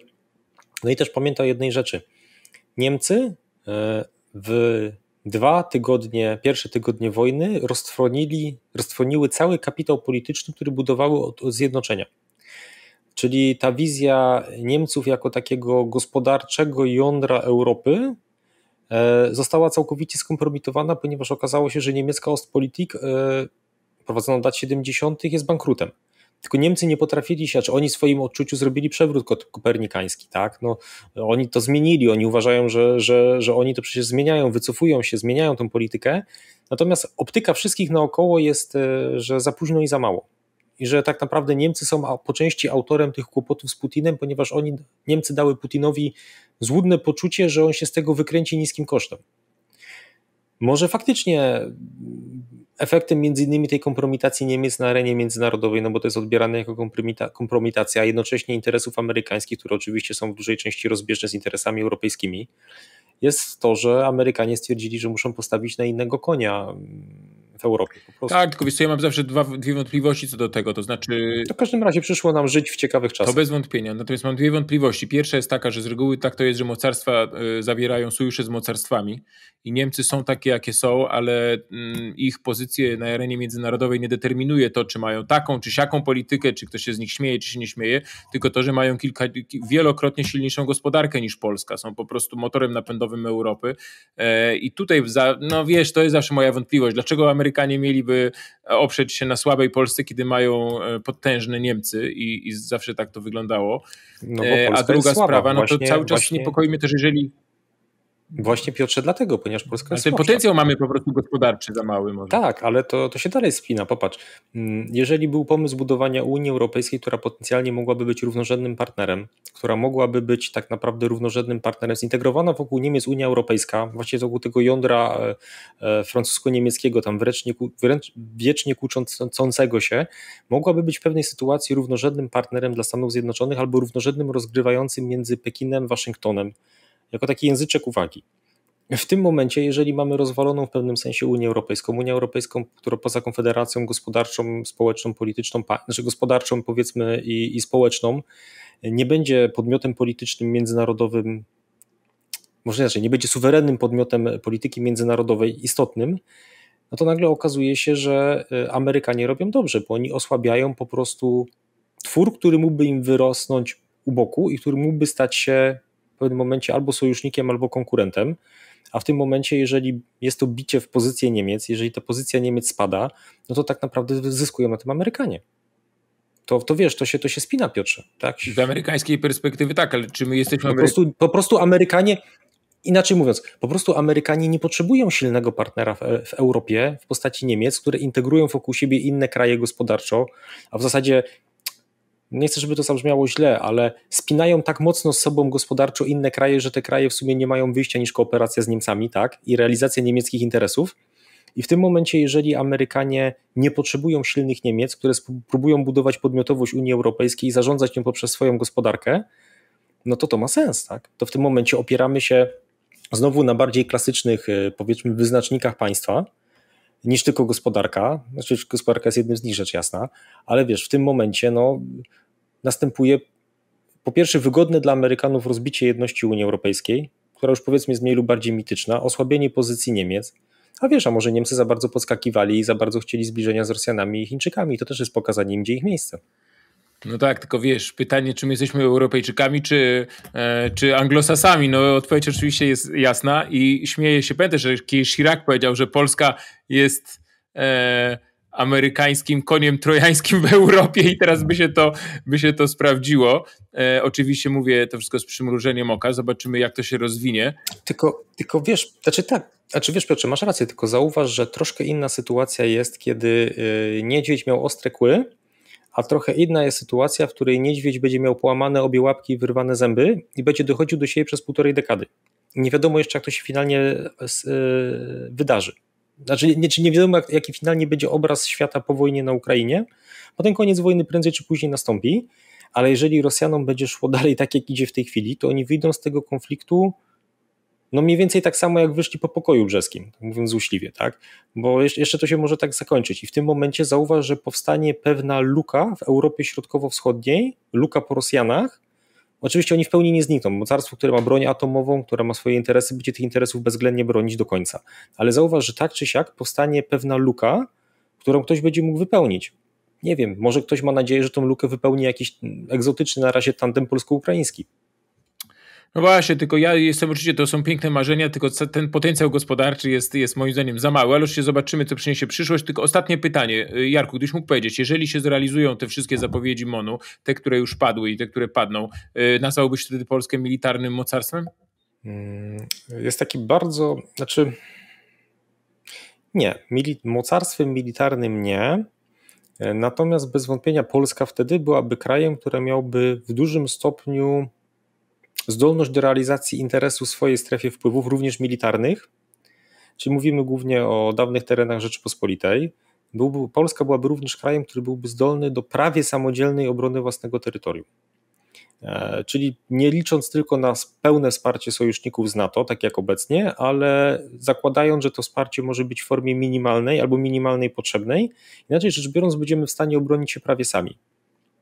no i też pamiętaj jednej rzeczy. Niemcy e, w dwa tygodnie, pierwsze tygodnie wojny roztrwonili, roztrwoniły cały kapitał polityczny, który budowały od, od zjednoczenia. Czyli ta wizja Niemców jako takiego gospodarczego jądra Europy e, została całkowicie skompromitowana, ponieważ okazało się, że niemiecka Ostpolitik prowadzona od lat 70. jest bankrutem. Tylko Niemcy nie potrafili się, czy oni w swoim odczuciu zrobili przewrót kopernikański, tak? No, oni to zmienili, oni uważają, że, że, że oni to przecież zmieniają, wycofują się, zmieniają tą politykę. Natomiast optyka wszystkich naokoło jest, e, że za późno i za mało. I że tak naprawdę Niemcy są po części autorem tych kłopotów z Putinem, ponieważ oni, Niemcy dały Putinowi złudne poczucie, że on się z tego wykręci niskim kosztem. Może faktycznie efektem między innymi tej kompromitacji Niemiec na arenie międzynarodowej, no bo to jest odbierane jako kompromitacja, a jednocześnie interesów amerykańskich, które oczywiście są w dużej części rozbieżne z interesami europejskimi, jest to, że Amerykanie stwierdzili, że muszą postawić na innego konia w Europie. Tak, tylko wiesz ja mam zawsze dwa, dwie wątpliwości co do tego, to znaczy... To w każdym razie przyszło nam żyć w ciekawych czasach. To bez wątpienia, natomiast mam dwie wątpliwości. Pierwsza jest taka, że z reguły tak to jest, że mocarstwa y, zawierają sojusze z mocarstwami i Niemcy są takie, jakie są, ale mm, ich pozycje na arenie międzynarodowej nie determinuje to, czy mają taką, czy siaką politykę, czy ktoś się z nich śmieje, czy się nie śmieje, tylko to, że mają kilka, wielokrotnie silniejszą gospodarkę niż Polska. Są po prostu motorem napędowym Europy e, i tutaj, no wiesz, to jest zawsze moja wątpliwość. Dlaczego Amerykanie mieliby oprzeć się na słabej Polsce, kiedy mają e, potężne Niemcy i, i zawsze tak to wyglądało. No e, A druga sprawa, no to cały czas właśnie... niepokoi mnie też, jeżeli Właśnie Piotrze dlatego, ponieważ Polska jest Ten potencjał mamy po prostu gospodarczy za mały. Może. Tak, ale to, to się dalej spina. Popatrz, mm, jeżeli był pomysł budowania Unii Europejskiej, która potencjalnie mogłaby być równorzędnym partnerem, która mogłaby być tak naprawdę równorzędnym partnerem, zintegrowana wokół Niemiec Unia Europejska, właściwie wokół tego jądra e, e, francusko-niemieckiego, tam wręcz, wręcz wiecznie kłócącego się, mogłaby być w pewnej sytuacji równorzędnym partnerem dla Stanów Zjednoczonych albo równorzędnym rozgrywającym między Pekinem, Waszyngtonem jako taki języczek uwagi. W tym momencie, jeżeli mamy rozwaloną w pewnym sensie Unię Europejską, Unię Europejską, która poza konfederacją gospodarczą, społeczną, polityczną, znaczy gospodarczą powiedzmy i, i społeczną, nie będzie podmiotem politycznym międzynarodowym, może inaczej, nie będzie suwerennym podmiotem polityki międzynarodowej istotnym, no to nagle okazuje się, że e, Amerykanie robią dobrze, bo oni osłabiają po prostu twór, który mógłby im wyrosnąć u boku i który mógłby stać się w pewnym momencie albo sojusznikiem, albo konkurentem. A w tym momencie, jeżeli jest to bicie w pozycję Niemiec, jeżeli ta pozycja Niemiec spada, no to tak naprawdę zyskują na tym Amerykanie. To, to wiesz, to się, to się spina, Piotrze. Tak? Z amerykańskiej perspektywy tak, ale czy my jesteśmy... Po prostu, po prostu Amerykanie, inaczej mówiąc, po prostu Amerykanie nie potrzebują silnego partnera w, w, Europie w postaci Niemiec, które integrują wokół siebie inne kraje gospodarczo, a w zasadzie nie chcę, żeby to zabrzmiało źle, ale spinają tak mocno z sobą gospodarczo inne kraje, że te kraje w sumie nie mają wyjścia niż kooperacja z Niemcami, tak? I realizacja niemieckich interesów. I w tym momencie, jeżeli Amerykanie nie potrzebują silnych Niemiec, które próbują budować podmiotowość Unii Europejskiej i zarządzać nią poprzez swoją gospodarkę, no to to ma sens, tak? To w tym momencie opieramy się znowu na bardziej klasycznych, e, powiedzmy, wyznacznikach państwa, niż tylko gospodarka. Znaczy, gospodarka jest jednym z nich, rzecz jasna, ale wiesz, w tym momencie no, następuje po pierwsze wygodne dla Amerykanów rozbicie jedności Unii Europejskiej, która już powiedzmy jest mniej lub bardziej mityczna, osłabienie pozycji Niemiec, a wiesz, a może Niemcy za bardzo podskakiwali i za bardzo chcieli zbliżenia z Rosjanami i Chińczykami, to też jest pokazanie im, gdzie ich miejsce. No tak, tylko wiesz, pytanie, czy my jesteśmy Europejczykami, czy, e, czy Anglosasami? No odpowiedź oczywiście jest jasna i śmieje się. Pamiętasz, że kiedyś Chirac powiedział, że Polska jest e, amerykańskim koniem trojańskim w Europie i teraz by się to, by się to sprawdziło. E, oczywiście mówię to wszystko z przymrużeniem oka, zobaczymy jak to się rozwinie. Tylko, tylko wiesz, znaczy tak, znaczy wiesz Piotrze, masz rację, tylko zauważ, że troszkę inna sytuacja jest, kiedy y, niedźwiedź miał ostre kły, a trochę inna jest sytuacja, w której niedźwiedź będzie miał połamane obie łapki i wyrwane zęby i będzie dochodził do siebie przez półtorej dekady. Nie wiadomo jeszcze, jak to się finalnie y, wydarzy. Znaczy, nie, czy nie wiadomo, jak, jaki finalnie będzie obraz świata po wojnie na Ukrainie, bo ten koniec wojny prędzej czy później nastąpi, ale jeżeli Rosjanom będzie szło dalej tak, jak idzie w tej chwili, to oni wyjdą z tego konfliktu no mniej więcej tak samo jak wyszli po pokoju brzeskim, tak mówiąc złośliwie, tak? Bo jeszcze to się może tak zakończyć i w tym momencie zauważ, że powstanie pewna luka w Europie Środkowo-Wschodniej, luka po Rosjanach, Oczywiście oni w pełni nie znikną. Mocarstwo, które ma broń atomową, które ma swoje interesy, będzie tych interesów bezwzględnie bronić do końca. Ale zauważ, że tak czy siak powstanie pewna luka, którą ktoś będzie mógł wypełnić. Nie wiem, może ktoś ma nadzieję, że tą lukę wypełni jakiś egzotyczny na razie tandem polsko-ukraiński. No właśnie, tylko ja jestem oczywiście, to są piękne marzenia, tylko ten potencjał gospodarczy jest, jest moim zdaniem za mały, ale już się zobaczymy, co przyniesie przyszłość. Tylko ostatnie pytanie, y, Jarku, gdybyś mógł powiedzieć, jeżeli się zrealizują te wszystkie zapowiedzi MONU, te, które już padły i te, które padną, y, nazwałbyś wtedy Polskę militarnym mocarstwem? Mm, jest taki bardzo, znaczy nie, mili mocarstwem militarnym nie, natomiast bez wątpienia Polska wtedy byłaby krajem, które miałby w dużym stopniu zdolność do realizacji interesu w swojej strefie wpływów, również militarnych, czyli mówimy głównie o dawnych terenach Rzeczypospolitej, byłby, Polska byłaby również krajem, który byłby zdolny do prawie samodzielnej obrony własnego terytorium. E, czyli nie licząc tylko na pełne wsparcie sojuszników z NATO, tak jak obecnie, ale zakładając, że to wsparcie może być w formie minimalnej albo minimalnej potrzebnej, inaczej rzecz biorąc, będziemy w stanie obronić się prawie sami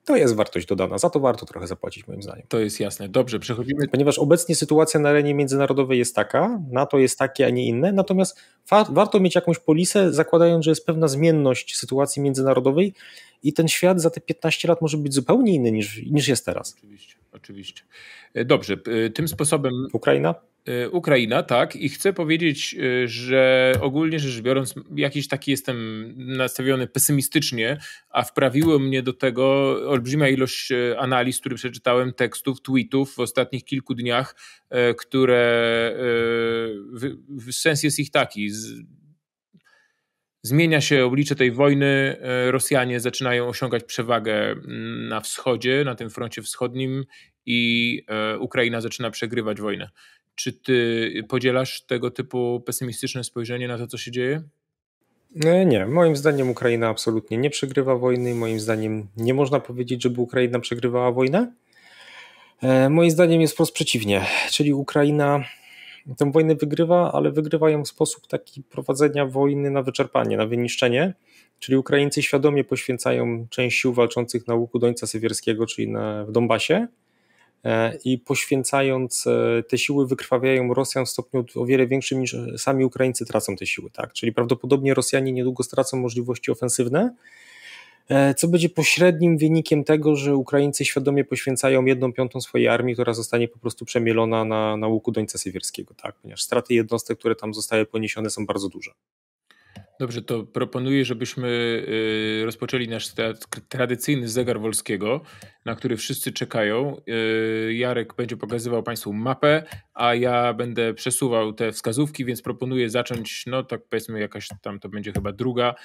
to jest wartość dodana. Za to warto trochę zapłacić, moim zdaniem. To jest jasne. Dobrze, przechodzimy. Ponieważ obecnie sytuacja na arenie międzynarodowej jest taka, NATO jest takie, a nie inne, natomiast warto mieć jakąś polisę, zakładając, że jest pewna zmienność sytuacji międzynarodowej i ten świat za te 15 lat może być zupełnie inny niż, niż jest teraz. Oczywiście, oczywiście. E, dobrze, e, tym sposobem. Ukraina? E, Ukraina, tak, i chcę powiedzieć, e, że ogólnie rzecz biorąc, jakiś taki jestem nastawiony pesymistycznie, a wprawiło mnie do tego olbrzymia ilość e, analiz, które przeczytałem, tekstów, tweetów w ostatnich kilku dniach, które sens jest ich taki. Zmienia się oblicze tej wojny. Rosjanie zaczynają osiągać przewagę mm, na wschodzie, na tym froncie wschodnim, i Ukraina zaczyna przegrywać wojnę. Czy ty podzielasz tego typu pesymistyczne spojrzenie na to, co się dzieje? Nie, nie, moim zdaniem Ukraina absolutnie nie przegrywa wojny. Moim zdaniem nie można powiedzieć, żeby Ukraina przegrywała wojnę. E, moim zdaniem jest wprost przeciwnie, czyli Ukraina tę wojnę wygrywa, ale wygrywa ją w sposób taki prowadzenia wojny na wyczerpanie, na wyniszczenie. Czyli Ukraińcy świadomie poświęcają część sił walczących na łuku Dońca Sywierskiego, czyli na, w Donbasie, i poświęcając e, te siły wykrwawiają Rosjan w stopniu o wiele większym niż sami Ukraińcy tracą te siły. Tak? Czyli prawdopodobnie Rosjanie niedługo stracą możliwości ofensywne, e, co będzie pośrednim wynikiem tego, że Ukraińcy świadomie poświęcają jedną piątą swojej armii, która zostanie po prostu przemielona na, na łuku Dońca Sywierskiego, tak? ponieważ straty jednostek, które tam zostały poniesione są bardzo duże. Dobrze, to proponuję, żebyśmy y, rozpoczęli nasz tradycyjny zegar Wolskiego, na który wszyscy czekają. Y, Jarek będzie pokazywał Państwu mapę, a ja będę przesuwał te wskazówki, więc proponuję zacząć, no tak powiedzmy jakaś tam to będzie chyba druga,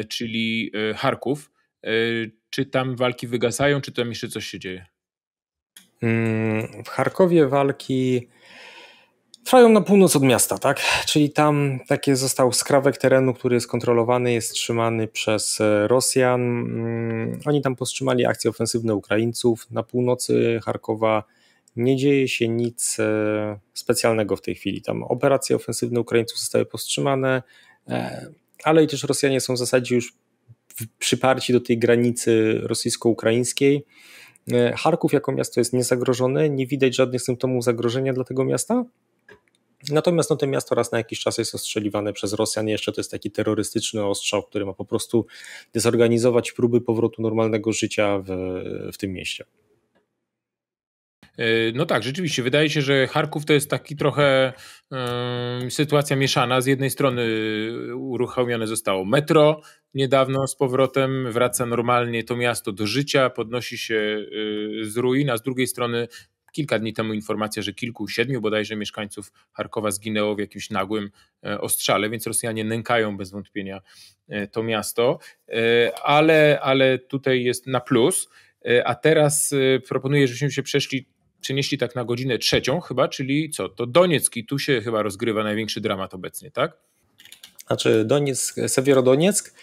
y, czyli Charków. Czy tam walki wygasają, czy tam jeszcze coś się dzieje? Mm, w Charkowie walki Trwają na północ od miasta, tak? Czyli tam taki został skrawek terenu, który jest kontrolowany, jest trzymany przez e, Rosjan. Mm, oni tam powstrzymali akcje ofensywne Ukraińców. Na północy Charkowa nie dzieje się nic e, specjalnego w tej chwili. Tam operacje ofensywne Ukraińców zostały powstrzymane, e, ale i też Rosjanie są w zasadzie już przyparci do tej granicy rosyjsko-ukraińskiej. Charków jako miasto jest niezagrożone, nie widać żadnych symptomów zagrożenia dla tego miasta. Natomiast no, to miasto raz na jakiś czas jest ostrzeliwane przez Rosjan. Jeszcze to jest taki terrorystyczny ostrzał, który ma po prostu dezorganizować próby powrotu normalnego życia w, w tym mieście. No tak, rzeczywiście. Wydaje się, że Charków to jest taki trochę sytuacja mieszana. Z jednej strony uruchomione zostało metro niedawno z powrotem, wraca normalnie to miasto do życia, podnosi się y, z ruin, a z drugiej strony kilka dni temu informacja, że kilku, siedmiu bodajże mieszkańców Charkowa zginęło w jakimś nagłym e, ostrzale, więc Rosjanie nękają bez wątpienia e, to miasto, e, ale, ale tutaj jest na plus. A teraz proponuję, żebyśmy się przeszli przenieśli tak na godzinę trzecią chyba, czyli co, to Donieck i tu się chyba rozgrywa największy dramat obecnie, tak? Znaczy Donieck, Sewierodonieck.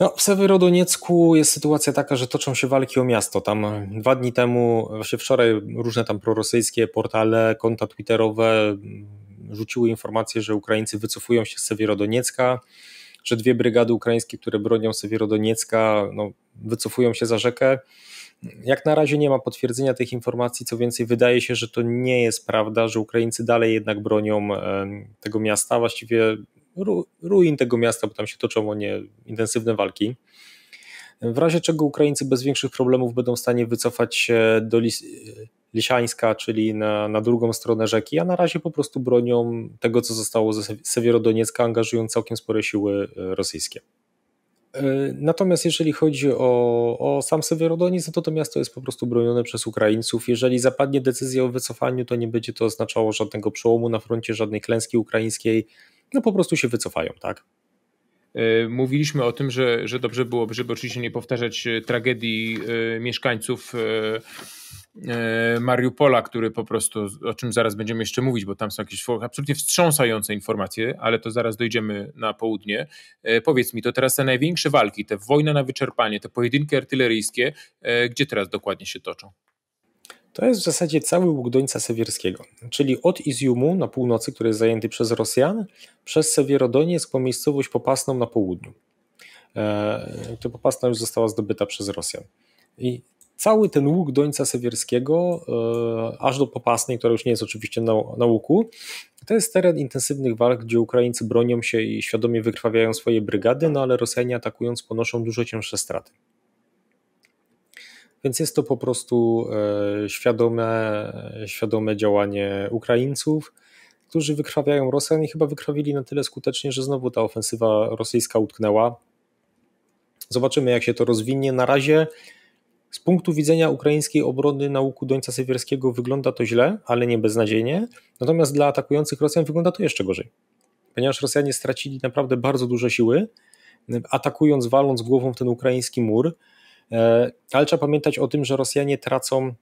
No, w Sewierodoniecku jest sytuacja taka, że toczą się walki o miasto. Tam dwa dni temu, właśnie wczoraj różne tam prorosyjskie portale, konta twitterowe rzuciły informacje, że Ukraińcy wycofują się z Sewierodoniecka, że dwie brygady ukraińskie, które bronią Sewierodoniecka, no, wycofują się za rzekę. Jak na razie nie ma potwierdzenia tych informacji, co więcej, wydaje się, że to nie jest prawda, że Ukraińcy dalej jednak bronią tego miasta. Właściwie ruin tego miasta, bo tam się toczą o nie intensywne walki. W razie czego Ukraińcy bez większych problemów będą w stanie wycofać się do Lis Lisiańska, czyli na, na drugą stronę rzeki, a na razie po prostu bronią tego, co zostało ze Sewierodoniecka, angażując całkiem spore siły e, rosyjskie. E, natomiast jeżeli chodzi o, o sam Sewierodoniec, no to to miasto jest po prostu bronione przez Ukraińców. Jeżeli zapadnie decyzja o wycofaniu, to nie będzie to oznaczało żadnego przełomu na froncie, żadnej klęski ukraińskiej no po prostu się wycofają, tak? E, mówiliśmy o tym, że, że dobrze byłoby, żeby oczywiście nie powtarzać e, tragedii e, mieszkańców Mariupola, który po prostu, o czym zaraz będziemy jeszcze mówić, bo tam są jakieś absolutnie wstrząsające informacje, ale to zaraz dojdziemy na południe. Powiedz mi, to teraz te największe walki, te wojna na wyczerpanie, te pojedynki artyleryjskie, gdzie teraz dokładnie się toczą? To jest w zasadzie cały łuk Dońca Sewierskiego, czyli od Izjumu na północy, który jest zajęty przez Rosjan, przez Sewierodoniec po miejscowość Popasną na południu. E, to Popasna już została zdobyta przez Rosjan. I cały ten łuk Dońca Sewierskiego, e, aż do Popasnej, która już nie jest oczywiście na, na łuku, to jest teren intensywnych walk, gdzie Ukraińcy bronią się i świadomie wykrwawiają swoje brygady, no ale Rosjanie atakując ponoszą dużo cięższe straty. Więc jest to po prostu e, świadome, świadome działanie Ukraińców, którzy wykrwawiają Rosjan i chyba wykrwawili na tyle skutecznie, że znowu ta ofensywa rosyjska utknęła. Zobaczymy, jak się to rozwinie. Na razie z punktu widzenia ukraińskiej obrony na łuku Dońca Sywierskiego wygląda to źle, ale nie beznadziejnie. Natomiast dla atakujących Rosjan wygląda to jeszcze gorzej, ponieważ Rosjanie stracili naprawdę bardzo dużo siły, atakując, waląc głową w ten ukraiński mur. E, ale trzeba pamiętać o tym, że Rosjanie tracą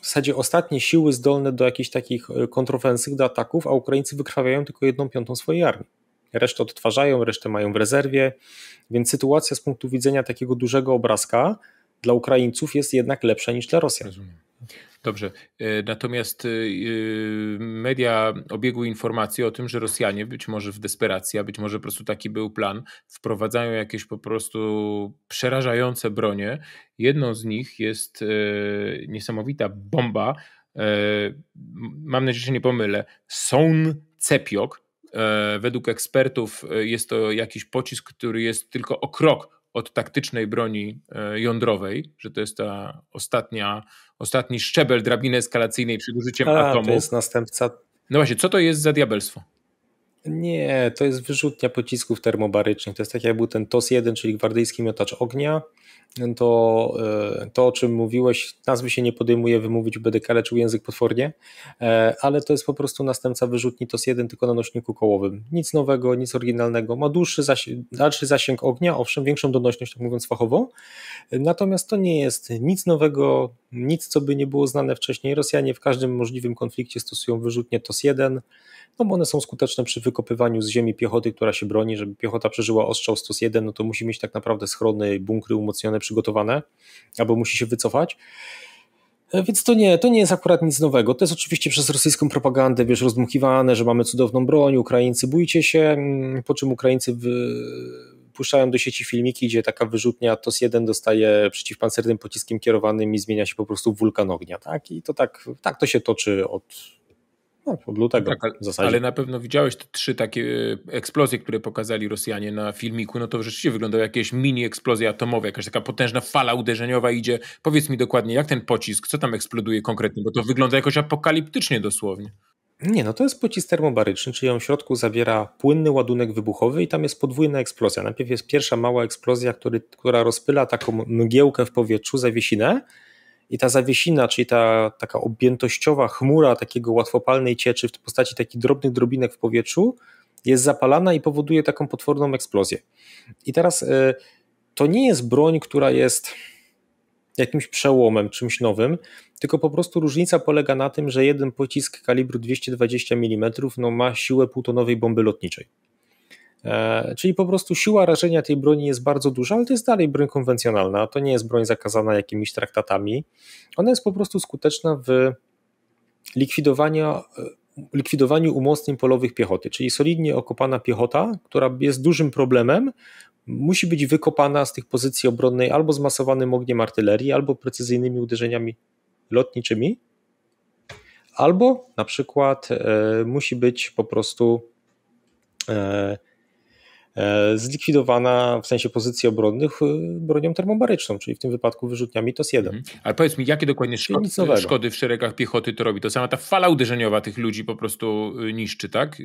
w zasadzie ostatnie siły zdolne do jakichś takich e, kontrofensyw, do ataków, a Ukraińcy wykrwawiają tylko jedną piątą swojej armii. Resztę odtwarzają, resztę mają w rezerwie, więc sytuacja z punktu widzenia takiego dużego obrazka dla Ukraińców jest jednak lepsza niż dla Rosjan. Rozumiem. Dobrze. E, natomiast e, media obiegły informacje o tym, że Rosjanie być może w desperacji, a być może po prostu taki był plan, wprowadzają jakieś po prostu przerażające bronie. Jedną z nich jest e, niesamowita bomba. Mam nadzieję, że nie pomylę. Son Cepiok. Według ekspertów jest to jakiś pocisk, który jest tylko o krok od taktycznej broni e, jądrowej, że to jest ta ostatnia, ostatni szczebel drabiny eskalacyjnej przed użyciem A, atomu. To jest następca. No właśnie, co to jest za diabelstwo? Nie, to jest wyrzutnia pocisków termobarycznych. To jest tak jak był ten TOS-1, czyli gwardyjski miotacz ognia to, e, to o czym mówiłeś, nazwy się nie podejmuje wymówić, będę kaleczył język potwornie, e, ale to jest po prostu następca wyrzutni TOS 1 tylko na nośniku kołowym. Nic nowego, nic oryginalnego. Ma dłuższy zasięg, dalszy zasięg ognia, owszem, większą donośność, tak mówiąc fachowo, natomiast to nie jest nic nowego, nic co by nie było znane wcześniej. Rosjanie w każdym możliwym konflikcie stosują wyrzutnie TOS 1, no bo one są skuteczne przy wykopywaniu z ziemi piechoty, która się broni, żeby piechota przeżyła ostrzał 101, no to musi mieć tak naprawdę schrony, bunkry umocnione, przygotowane, albo musi się wycofać. E, więc to nie, to nie jest akurat nic nowego. To jest oczywiście przez rosyjską propagandę, wiesz, rozdmuchiwane, że mamy cudowną broń, Ukraińcy bójcie się, mm, po czym Ukraińcy puszczają do sieci filmiki, gdzie taka wyrzutnia TOS-1 dostaje przeciwpancernym pociskiem kierowanym i zmienia się po prostu w wulkan ognia, tak? I to tak, tak to się toczy od No, od lutego tak, w zasadzie. Ale na pewno widziałeś te trzy takie e, eksplozje, które pokazali Rosjanie na filmiku, no to rzeczywiście wyglądają jakieś mini eksplozje atomowe, jakaś taka potężna fala uderzeniowa idzie. Powiedz mi dokładnie, jak ten pocisk, co tam eksploduje konkretnie, bo to wygląda jakoś apokaliptycznie dosłownie. Nie, no to jest pocisk termobaryczny, czyli on w środku zawiera płynny ładunek wybuchowy i tam jest podwójna eksplozja. Najpierw jest pierwsza mała eksplozja, który, która rozpyla taką mgiełkę w powietrzu, zawiesinę, i ta zawiesina, czyli ta taka objętościowa chmura takiego łatwopalnej cieczy w postaci takich drobnych drobinek w powietrzu jest zapalana i powoduje taką potworną eksplozję. I teraz y, to nie jest broń, która jest jakimś przełomem, czymś nowym, tylko po prostu różnica polega na tym, że jeden pocisk kalibru 220 mm no, ma siłę półtonowej bomby lotniczej. E, czyli po prostu siła rażenia tej broni jest bardzo duża, ale to jest dalej broń konwencjonalna. To nie jest broń zakazana jakimiś traktatami. Ona jest po prostu skuteczna w likwidowaniu, e, umocnień polowych piechoty, czyli solidnie okopana piechota, która jest dużym problemem, musi być wykopana z tych pozycji obronnej albo zmasowanym ogniem artylerii, albo precyzyjnymi uderzeniami lotniczymi, albo na przykład e, musi być po prostu e, zlikwidowana w sensie pozycji obronnych bronią termobaryczną, czyli w tym wypadku wyrzutniami TOS-1. Mhm. Ale powiedz mi, jakie dokładnie szkody, szkody w szeregach piechoty to robi? To sama ta fala uderzeniowa tych ludzi po prostu niszczy, tak?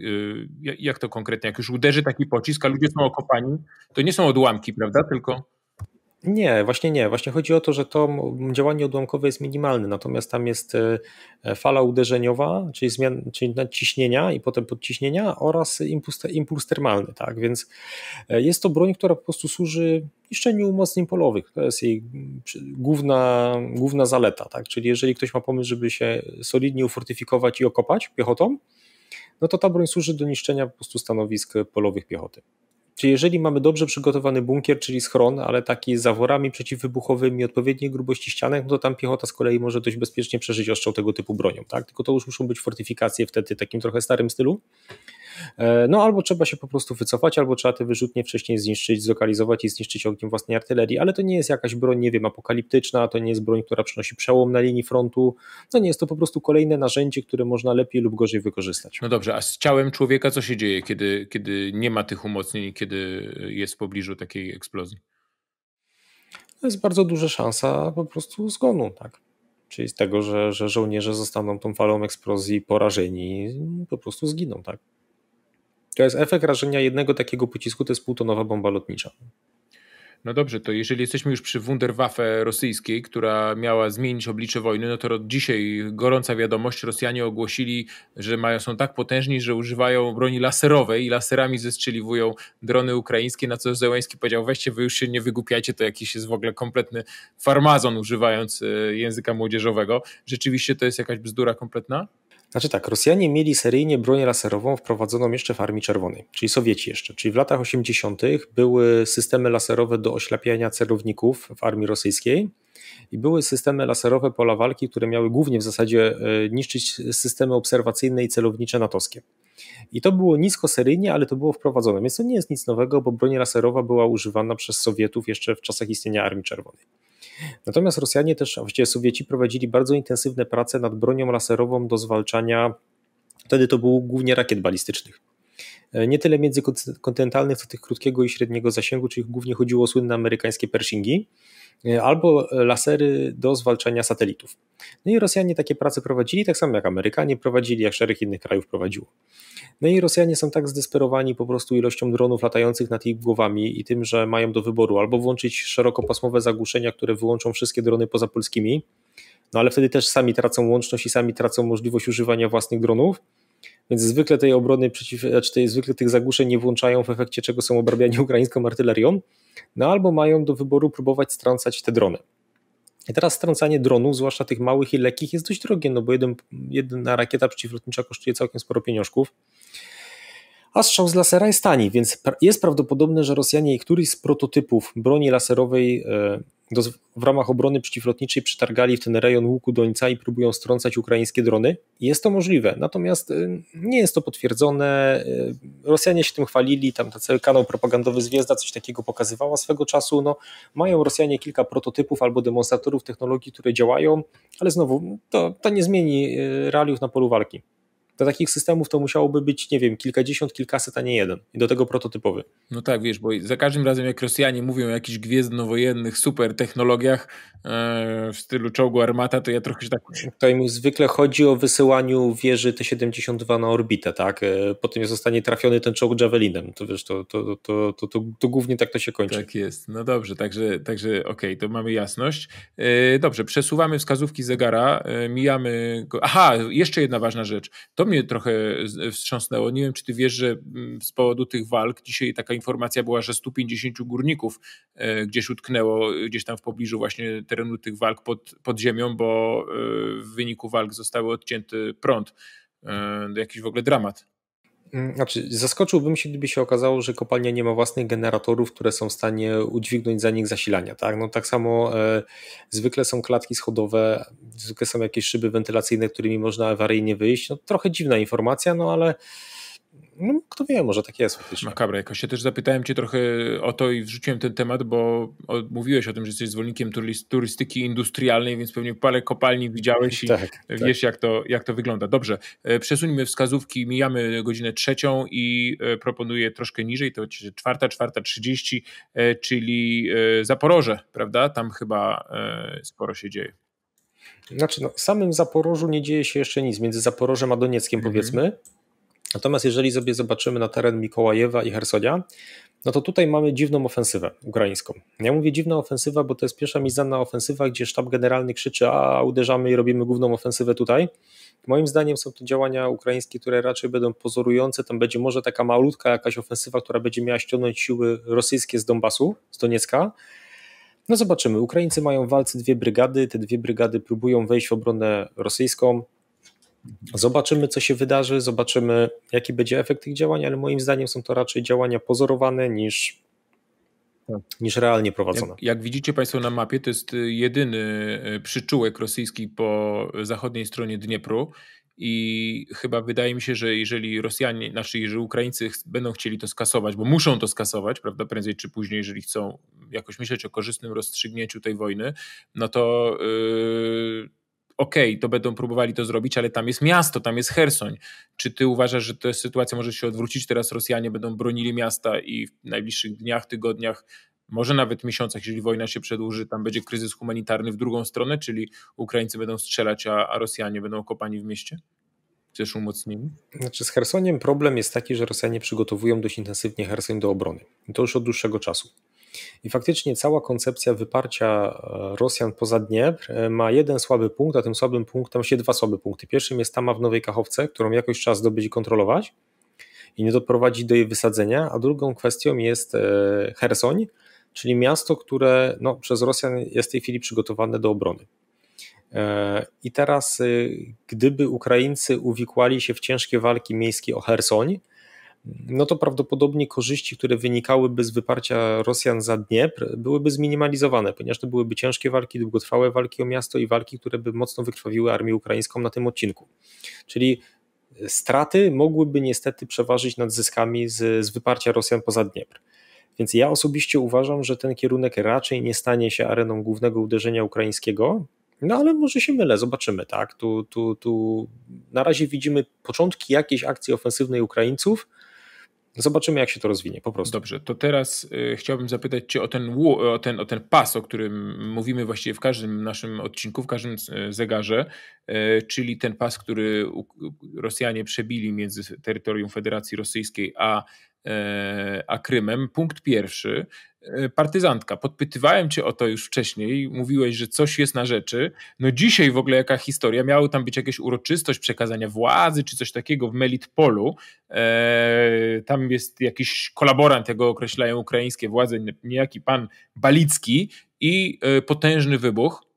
Jak to konkretnie? Jak już uderzy taki pocisk, a ludzie są okopani, to nie są odłamki, prawda? Tylko... Nie, właśnie nie. Właśnie chodzi o to, że to działanie odłamkowe jest minimalne, natomiast tam jest e, e, fala uderzeniowa, czyli, zmian, czyli ciśnienia i potem podciśnienia oraz impuls, impuls termalny. Tak? Więc e, jest to broń, która po prostu służy niszczeniu umocnień polowych. To jest jej główna, główna zaleta. Tak? Czyli jeżeli ktoś ma pomysł, żeby się solidnie ufortyfikować i okopać piechotą, no to ta broń służy do niszczenia po prostu stanowisk polowych piechoty. Czyli jeżeli mamy dobrze przygotowany bunkier, czyli schron, ale taki z zaworami przeciwwybuchowymi, odpowiedniej grubości ścianek, no to tam piechota z kolei może dość bezpiecznie przeżyć ostrzał tego typu bronią. Tak? Tylko to już muszą być fortyfikacje wtedy takim trochę starym stylu. E, no albo trzeba się po prostu wycofać, albo trzeba te wyrzutnie wcześniej zniszczyć, zlokalizować i zniszczyć ogniem własnej artylerii, ale to nie jest jakaś broń, nie wiem, apokaliptyczna, to nie jest broń, która przynosi przełom na linii frontu, no nie jest to po prostu kolejne narzędzie, które można lepiej lub gorzej wykorzystać. No dobrze, a z ciałem człowieka co się dzieje, kiedy, kiedy nie ma tych umocnień, kiedy jest w pobliżu takiej eksplozji? To jest bardzo duża szansa po prostu zgonu, tak czyli z tego, że, że żołnierze zostaną tą falą eksplozji porażeni, po prostu zginą, tak. To jest efekt rażenia jednego takiego pocisku, to jest półtonowa bomba lotnicza. No dobrze, to jeżeli jesteśmy już przy Wunderwaffe rosyjskiej, która miała zmienić oblicze wojny, no to dzisiaj gorąca wiadomość, Rosjanie ogłosili, że mają, są tak potężni, że używają broni laserowej i laserami zestrzeliwują drony ukraińskie, na co Zełański powiedział, weźcie wy już się nie wygłupiajcie, to jakiś jest w ogóle kompletny farmazon używając e, języka młodzieżowego. Rzeczywiście to jest jakaś bzdura kompletna? Znaczy tak, Rosjanie mieli seryjnie broń laserową wprowadzoną jeszcze w Armii Czerwonej, czyli Sowieci jeszcze. Czyli w latach 80. były systemy laserowe do oślepiania celowników w armii rosyjskiej i były systemy laserowe pola walki, które miały głównie w zasadzie e, niszczyć systemy obserwacyjne i celownicze natowskie. I to było nisko seryjnie, ale to było wprowadzone, więc to nie jest nic nowego, bo broń laserowa była używana przez Sowietów jeszcze w czasach istnienia Armii Czerwonej. Natomiast Rosjanie też, a właściwie Sowieci prowadzili bardzo intensywne prace nad bronią laserową do zwalczania, wtedy to było głównie rakiet balistycznych. E, nie tyle międzykontynentalnych, co tych krótkiego i średniego zasięgu, czyli głównie chodziło o słynne amerykańskie Pershingi, albo lasery do zwalczania satelitów. No i Rosjanie takie prace prowadzili, tak samo jak Amerykanie prowadzili, jak szereg innych krajów prowadziło. No i Rosjanie są tak zdesperowani po prostu ilością dronów latających nad ich głowami i tym, że mają do wyboru albo włączyć szerokopasmowe zagłuszenia, które wyłączą wszystkie drony poza polskimi, no ale wtedy też sami tracą łączność i sami tracą możliwość używania własnych dronów, więc zwykle tej obrony przeciw, czy tej, zwykle tych zagłuszeń nie włączają, w efekcie czego są obrabiani ukraińską artylerią, no albo mają do wyboru próbować strącać te drony. I teraz strącanie dronów, zwłaszcza tych małych i lekkich, jest dość drogie, no bo jeden, jedna rakieta przeciwlotnicza kosztuje całkiem sporo pieniążków a strzał z lasera jest tani, więc jest prawdopodobne, że Rosjanie któryś z prototypów broni laserowej e, do, w ramach obrony przeciwlotniczej przetargali w ten rejon łuku Dońca i próbują strącać ukraińskie drony. Jest to możliwe, natomiast e, nie jest to potwierdzone. E, Rosjanie się tym chwalili, tam cały kanał propagandowy Zwiezda coś takiego pokazywała swego czasu. No, mają Rosjanie kilka prototypów albo demonstratorów technologii, które działają, ale znowu to, to nie zmieni realiów na polu walki. Do takich systemów to musiałoby być, nie wiem, kilkadziesiąt, kilkaset, a nie jeden. I do tego prototypowy. No tak, wiesz, bo za każdym razem jak Rosjanie mówią o jakichś gwiezdnowojennych super technologiach e, w stylu czołgu armata, to ja trochę się tak... To im zwykle chodzi o wysyłaniu wieży T-72 na orbitę, tak? E, potem zostanie trafiony ten czołg Javelinem. To wiesz, to, to, to, to, to, to głównie tak to się kończy. Tak jest. No dobrze, także, także okej, okay, to mamy jasność. E, dobrze, przesuwamy wskazówki zegara, mijamy go. Aha, jeszcze jedna ważna rzecz. To mnie trochę wstrząsnęło. Nie wiem, czy ty wiesz, że mm, z powodu tych walk dzisiaj taka informacja była, że 150 górników e, gdzieś utknęło, gdzieś tam w pobliżu właśnie terenu tych walk pod, pod ziemią, bo e, w wyniku walk zostały odcięty prąd. E, jakiś w ogóle dramat. Mm, znaczy, zaskoczyłbym się, gdyby się okazało, że kopalnia nie ma własnych generatorów, które są w stanie udźwignąć za nich zasilania. Tak, no, tak samo e, zwykle są klatki schodowe, zwykle są jakieś szyby wentylacyjne, którymi można awaryjnie wyjść. No, trochę dziwna informacja, no ale no, kto wie, może tak jest faktycznie. Makabra, jakoś się też zapytałem cię trochę o to i wrzuciłem ten temat, bo mówiłeś o tym, że jesteś zwolennikiem turystyki industrialnej, więc pewnie parę kopalni widziałeś i tak, tak. wiesz tak. Jak, to, jak to wygląda. Dobrze, e, przesuńmy wskazówki, mijamy godzinę trzecią i e, proponuję troszkę niżej, to czwarta, czwarta trzydzieści, e, czyli Zaporoże, prawda? Tam chyba sporo się dzieje. Znaczy, no, samym Zaporożu nie dzieje się jeszcze nic, między Zaporożem a Donieckiem mhm. powiedzmy, Natomiast jeżeli sobie zobaczymy na teren Mikołajewa i Hersonia, no to tutaj mamy dziwną ofensywę ukraińską. Ja mówię dziwna ofensywa, bo to jest pierwsza mizanna ofensywa, gdzie sztab generalny krzyczy, a uderzamy i robimy główną ofensywę tutaj. Moim zdaniem są to działania ukraińskie, które raczej będą pozorujące. Tam będzie może taka malutka jakaś ofensywa, która będzie miała ściągnąć siły rosyjskie z Donbasu, z Doniecka. No zobaczymy. Ukraińcy mają w walce dwie brygady. Te dwie brygady próbują wejść w obronę rosyjską. Zobaczymy, co się wydarzy, zobaczymy, jaki będzie efekt tych działań, ale moim zdaniem są to raczej działania pozorowane niż, niż realnie prowadzone. Jak, jak, widzicie Państwo na mapie, to jest jedyny e, przyczółek rosyjski po zachodniej stronie Dniepru. I chyba wydaje mi się, że jeżeli Rosjanie, znaczy jeżeli Ukraińcy będą chcieli to skasować, bo muszą to skasować, prawda, prędzej czy później, jeżeli chcą jakoś myśleć o korzystnym rozstrzygnięciu tej wojny, no to yy, okej, okay, to będą próbowali to zrobić, ale tam jest miasto, tam jest Hersoń. Czy ty uważasz, że ta sytuacja może się odwrócić? Teraz Rosjanie będą bronili miasta i w najbliższych dniach, tygodniach, może nawet miesiącach, jeżeli wojna się przedłuży, tam będzie kryzys humanitarny w drugą stronę, czyli Ukraińcy będą strzelać, a, a Rosjanie będą kopani w mieście? Też umocnieni? Znaczy z Hersoniem problem jest taki, że Rosjanie przygotowują dość intensywnie Hersoń do obrony. I to już od dłuższego czasu. I faktycznie cała koncepcja wyparcia e, Rosjan poza Dniepr e, ma jeden słaby punkt, a tym słabym punktem się dwa słabe punkty. Pierwszym jest Tama w Nowej Kachowce, którą jakoś trzeba zdobyć i kontrolować i nie doprowadzić do jej wysadzenia, a drugą kwestią jest e, Hersoń, czyli miasto, które no, przez Rosjan jest w tej chwili przygotowane do obrony. I teraz, gdyby Ukraińcy uwikłali się w ciężkie walki miejskie o Hersoń, no to prawdopodobnie korzyści, które wynikałyby z wyparcia Rosjan za Dniepr, byłyby zminimalizowane, ponieważ to byłyby ciężkie walki, długotrwałe walki o miasto i walki, które by mocno wykrwawiły armię ukraińską na tym odcinku. Czyli straty mogłyby niestety przeważyć nad zyskami z, z wyparcia Rosjan poza Dniepr. Więc ja osobiście uważam, że ten kierunek raczej nie stanie się areną głównego uderzenia ukraińskiego, no ale może się mylę, zobaczymy, tak? Tu, tu, tu na razie widzimy początki jakiejś akcji ofensywnej Ukraińców, Zobaczymy, jak się to rozwinie, po prostu. Dobrze, to teraz y, chciałbym zapytać Cię o ten, o, ten, o ten pas, o którym mówimy właściwie w każdym naszym odcinku, w każdym y, zegarze, y, czyli ten pas, który Rosjanie przebili między terytorium Federacji Rosyjskiej a E, a Krymem. Punkt pierwszy. E, partyzantka. Podpytywałem cię o to już wcześniej. Mówiłeś, że coś jest na rzeczy. No dzisiaj w ogóle jaka historia? Miało tam być jakaś uroczystość przekazania władzy czy coś takiego w Melitpolu. E, tam jest jakiś kolaborant, tego określają ukraińskie władze, niejaki pan Balicki i potężny wybuch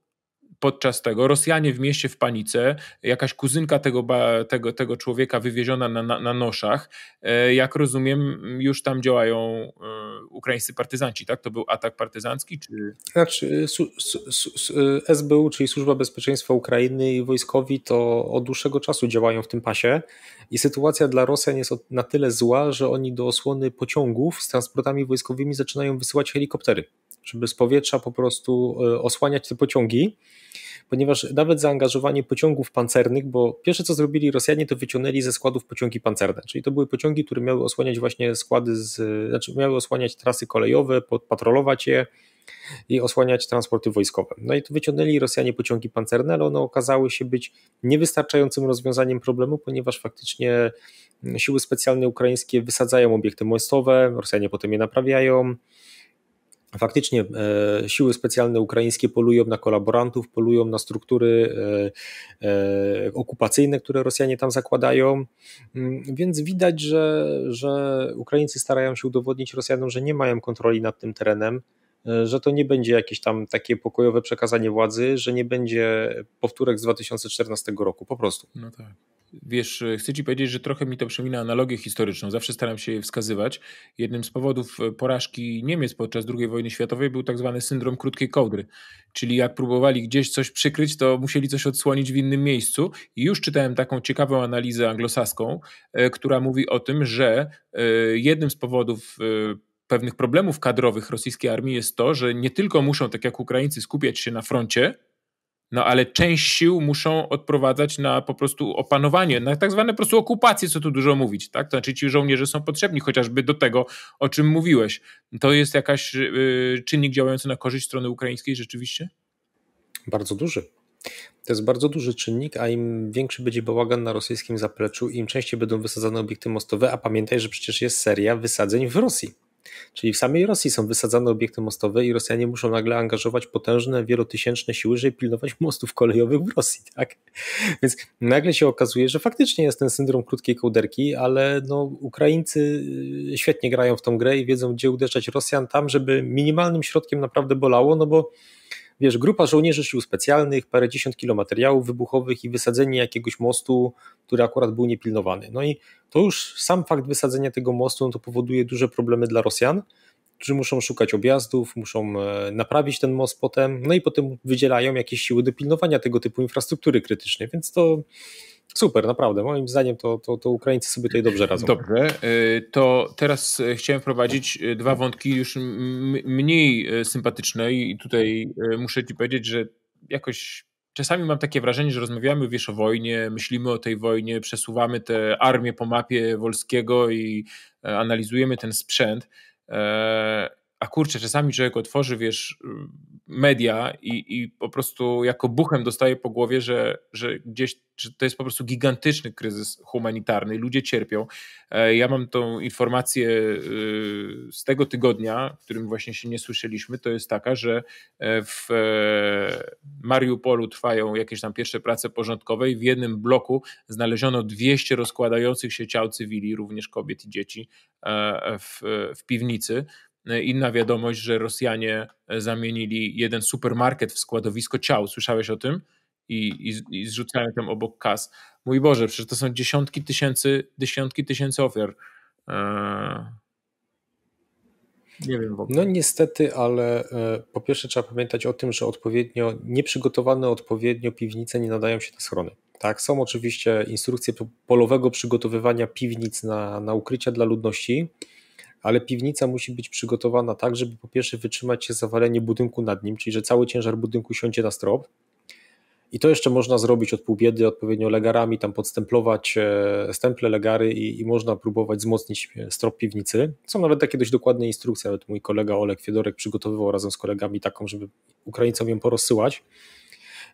podczas tego Rosjanie w mieście w panice, jakaś kuzynka tego, tego, tego człowieka wywieziona na, na, na noszach. E, jak rozumiem, już tam działają e, ukraińscy partyzanci, tak? To był atak partyzancki? Czy... Znaczy, su, su, su, SBU, czyli Służba Bezpieczeństwa Ukrainy i wojskowi to od dłuższego czasu działają w tym pasie i sytuacja dla Rosjan jest na tyle zła, że oni do osłony pociągów z transportami wojskowymi zaczynają wysyłać helikoptery żeby z powietrza po prostu osłaniać te pociągi ponieważ nawet zaangażowanie pociągów pancernych, bo pierwsze co zrobili Rosjanie, to wyciągnęli ze składów pociągi pancerne, czyli to były pociągi, które miały osłaniać właśnie składy, z, znaczy miały osłaniać trasy kolejowe, patrolować je i osłaniać transporty wojskowe. No i to wyciągnęli Rosjanie pociągi pancerne, ale one okazały się być niewystarczającym rozwiązaniem problemu, ponieważ faktycznie siły specjalne ukraińskie wysadzają obiekty mostowe, Rosjanie potem je naprawiają, Faktycznie e, siły specjalne ukraińskie polują na kolaborantów, polują na struktury e, e, okupacyjne, które Rosjanie tam zakładają, mm, więc widać, że, że Ukraińcy starają się udowodnić Rosjanom, że nie mają kontroli nad tym terenem, że to nie będzie jakieś tam takie pokojowe przekazanie władzy, że nie będzie powtórek z 2014 roku, po prostu. No tak. Wiesz, chcę ci powiedzieć, że trochę mi to przypomina analogię historyczną. Zawsze staram się je wskazywać. Jednym z powodów porażki Niemiec podczas II wojny światowej był tak zwany syndrom krótkiej kołdry. Czyli jak próbowali gdzieś coś przykryć, to musieli coś odsłonić w innym miejscu. I już czytałem taką ciekawą analizę anglosaską, e, która mówi o tym, że e, jednym z powodów e, pewnych problemów kadrowych rosyjskiej armii jest to, że nie tylko muszą, tak jak Ukraińcy, skupiać się na froncie, no ale część sił muszą odprowadzać na po prostu opanowanie, na tak zwane po prostu okupacje, co tu dużo mówić, tak? To znaczy ci żołnierze są potrzebni chociażby do tego, o czym mówiłeś. To jest jakaś yy, czynnik działający na korzyść strony ukraińskiej rzeczywiście? Bardzo duży. To jest bardzo duży czynnik, a im większy będzie bałagan na rosyjskim zapleczu, im częściej będą wysadzane obiekty mostowe, a pamiętaj, że przecież jest seria wysadzeń w Rosji. Czyli w samej Rosji są wysadzane obiekty mostowe i Rosjanie muszą nagle angażować potężne, wielotysięczne siły, żeby pilnować mostów kolejowych w Rosji. Tak? Więc nagle się okazuje, że faktycznie jest ten syndrom krótkiej kołderki, ale no, Ukraińcy y, świetnie grają w tą grę i wiedzą, gdzie uderzać Rosjan tam, żeby minimalnym środkiem naprawdę bolało, no bo wiesz, grupa żołnierzy sił specjalnych, parędziesiąt kilo materiałów wybuchowych i wysadzenie jakiegoś mostu, który akurat był niepilnowany. No i to już sam fakt wysadzenia tego mostu no to powoduje duże problemy dla Rosjan, którzy muszą szukać objazdów, muszą e, naprawić ten most potem, no i potem wydzielają jakieś siły do pilnowania tego typu infrastruktury krytycznej, więc to super, naprawdę. Moim zdaniem to, to, to Ukraińcy sobie tutaj dobrze radzą. Dobrze, e, to teraz e, chciałem wprowadzić dwa wątki już mniej sympatyczne i tutaj muszę ci powiedzieć, że jakoś czasami mam takie wrażenie, że rozmawiamy wiesz o wojnie, myślimy o tej wojnie, przesuwamy te armię po mapie Wolskiego i analizujemy ten sprzęt, E, a kurczę, czasami człowiek otworzy, wiesz, media i, i po prostu jako buchem dostaje po głowie, że, że gdzieś że to jest po prostu gigantyczny kryzys humanitarny, ludzie cierpią. E, ja mam tą informację y, z tego tygodnia, w którym właśnie się nie słyszeliśmy, to jest taka, że e, w Mariupolu trwają jakieś tam pierwsze prace porządkowe i w jednym bloku znaleziono 200 rozkładających się ciał cywili, również kobiet i dzieci w, w piwnicy. Inna wiadomość, że Rosjanie zamienili jeden supermarket w składowisko ciał. Słyszałeś o tym? I, i, i zrzucają tam obok kas. Mój Boże, przecież to są dziesiątki tysięcy, dziesiątki tysięcy ofiar. Eee... Nie wiem. No niestety, ale e, po pierwsze trzeba pamiętać o tym, że odpowiednio nieprzygotowane odpowiednio piwnice nie nadają się na schrony. Tak, są oczywiście instrukcje polowego przygotowywania piwnic na, na ukrycia dla ludności, ale piwnica musi być przygotowana tak, żeby po pierwsze wytrzymać się zawalenie budynku nad nim, czyli że cały ciężar budynku siądzie na strop. I to jeszcze można zrobić od pół biedy, odpowiednio legarami, tam podstemplować e, stemple, legary i, i można próbować wzmocnić e, strop piwnicy. Są nawet takie dość dokładne instrukcje, nawet mój kolega Olek Fiedorek przygotowywał razem z kolegami taką, żeby Ukraińcom ją porozsyłać.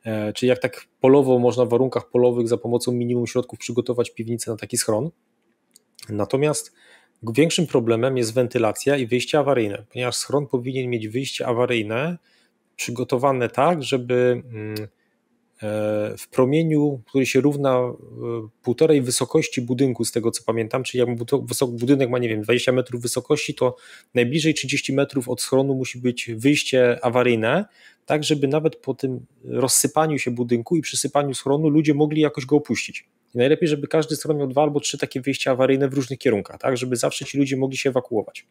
E, czyli jak tak polowo można w warunkach polowych za pomocą minimum środków przygotować piwnicę na taki schron. Natomiast Większym problemem jest wentylacja i wyjście awaryjne, ponieważ schron powinien mieć wyjście awaryjne przygotowane tak, żeby mm, w promieniu, który się równa e, półtorej wysokości budynku, z tego co pamiętam, czyli jak budynek ma, nie wiem, 20 metrów wysokości, to najbliżej 30 metrów od schronu musi być wyjście awaryjne, tak żeby nawet po tym rozsypaniu się budynku i przysypaniu schronu ludzie mogli jakoś go opuścić. I najlepiej, żeby każdy stron miał dwa albo trzy takie wyjścia awaryjne w różnych kierunkach, tak, żeby zawsze ci ludzie mogli się ewakuować.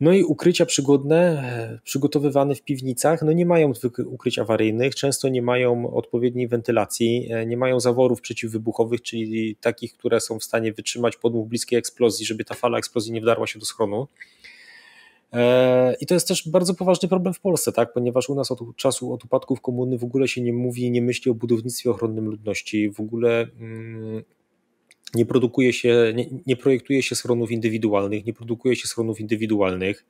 No i ukrycia przygodne, e, przygotowywane w piwnicach, no nie mają ukryć awaryjnych, często nie mają odpowiedniej wentylacji, e, nie mają zaworów przeciwwybuchowych, czyli takich, które są w stanie wytrzymać podmuch bliskiej eksplozji, żeby ta fala eksplozji nie wdarła się do schronu. E, I to jest też bardzo poważny problem w Polsce, tak? ponieważ u nas od czasu, od upadków komuny w ogóle się nie mówi, nie myśli o budownictwie ochronnym ludności, w ogóle mm, nie produkuje się, nie, nie, projektuje się schronów indywidualnych, nie produkuje się schronów indywidualnych.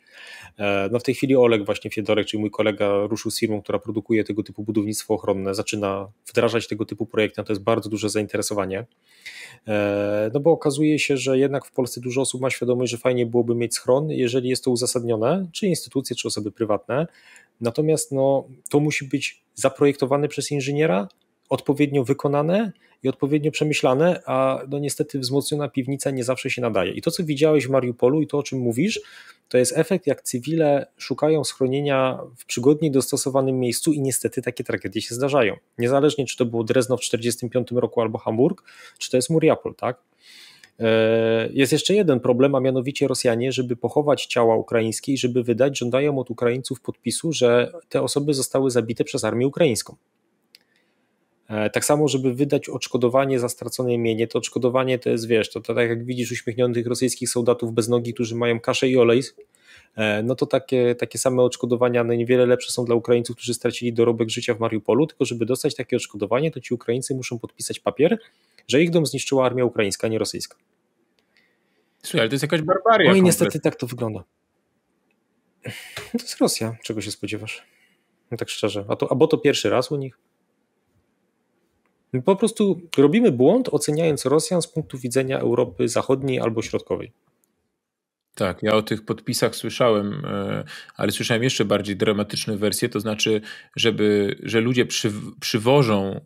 E, no w tej chwili Oleg właśnie Fiedorek, czyli mój kolega ruszył z firmą, która produkuje tego typu budownictwo ochronne, zaczyna wdrażać tego typu projekty, to jest bardzo duże zainteresowanie. E, no bo okazuje się, że jednak w Polsce dużo osób ma świadomość, że fajnie byłoby mieć schron, jeżeli jest to uzasadnione, czy instytucje, czy osoby prywatne. Natomiast no, to musi być zaprojektowane przez inżyniera, odpowiednio wykonane i odpowiednio przemyślane, a no niestety wzmocniona piwnica nie zawsze się nadaje. I to, co widziałeś w Mariupolu i to, o czym mówisz, to jest efekt, jak cywile szukają schronienia w przygodniej dostosowanym miejscu i niestety takie tragedie się zdarzają. Niezależnie, czy to było Drezno w 1945 roku albo Hamburg, czy to jest Muriapol, tak? E, jest jeszcze jeden problem, a mianowicie Rosjanie, żeby pochować ciała ukraińskie i żeby wydać, żądają od Ukraińców podpisu, że te osoby zostały zabite przez armię ukraińską. E, tak samo, żeby wydać odszkodowanie za stracone mienie, to odszkodowanie to jest, wiesz, to, to tak jak widzisz uśmiechniętych rosyjskich soldatów bez nogi, którzy mają kaszę i olej, e, no to takie, takie same odszkodowania no niewiele lepsze są dla Ukraińców, którzy stracili dorobek życia w Mariupolu, tylko żeby dostać takie odszkodowanie, to ci Ukraińcy muszą podpisać papier, że ich dom zniszczyła armia ukraińska, nie rosyjska. Słuchaj, ale to jest jakaś barbaria. No i niestety tak to wygląda. To jest Rosja, czego się spodziewasz? No tak szczerze. A to, albo to pierwszy raz u nich? Po prostu robimy błąd, oceniając Rosjan z punktu widzenia Europy Zachodniej albo Środkowej. Tak, ja o tych podpisach słyszałem, e, ale słyszałem jeszcze bardziej dramatyczne wersje, to znaczy, żeby, że ludzie przy, przywożą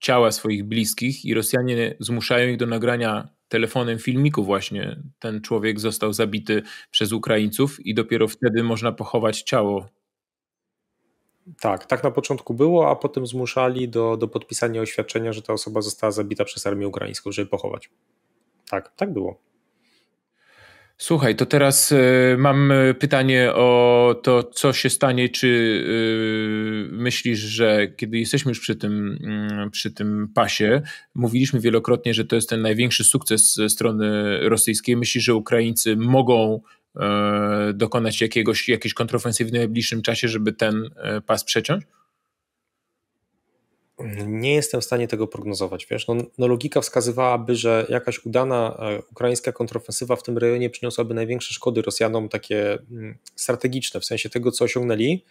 ciała swoich bliskich i Rosjanie zmuszają ich do nagrania telefonem filmiku właśnie. Ten człowiek został zabity przez Ukraińców i dopiero wtedy można pochować ciało tak, tak na początku było, a potem zmuszali do, do podpisania oświadczenia, że ta osoba została zabita przez armię ukraińską, żeby pochować. Tak, tak było. Słuchaj, to teraz y, mam pytanie o to, co się stanie. Czy y, myślisz, że kiedy jesteśmy już przy tym, y, przy tym pasie, mówiliśmy wielokrotnie, że to jest ten największy sukces ze strony rosyjskiej. Myślisz, że Ukraińcy mogą dokonać jakiegoś, jakiejś kontrofensywy w najbliższym czasie, żeby ten e, pas przeciąć? Nie jestem w stanie tego prognozować. Wiesz, no, no logika wskazywałaby, że jakaś udana e, ukraińska kontrofensywa w tym rejonie przyniosłaby największe szkody Rosjanom, takie mm, strategiczne, w sensie tego, co osiągnęli.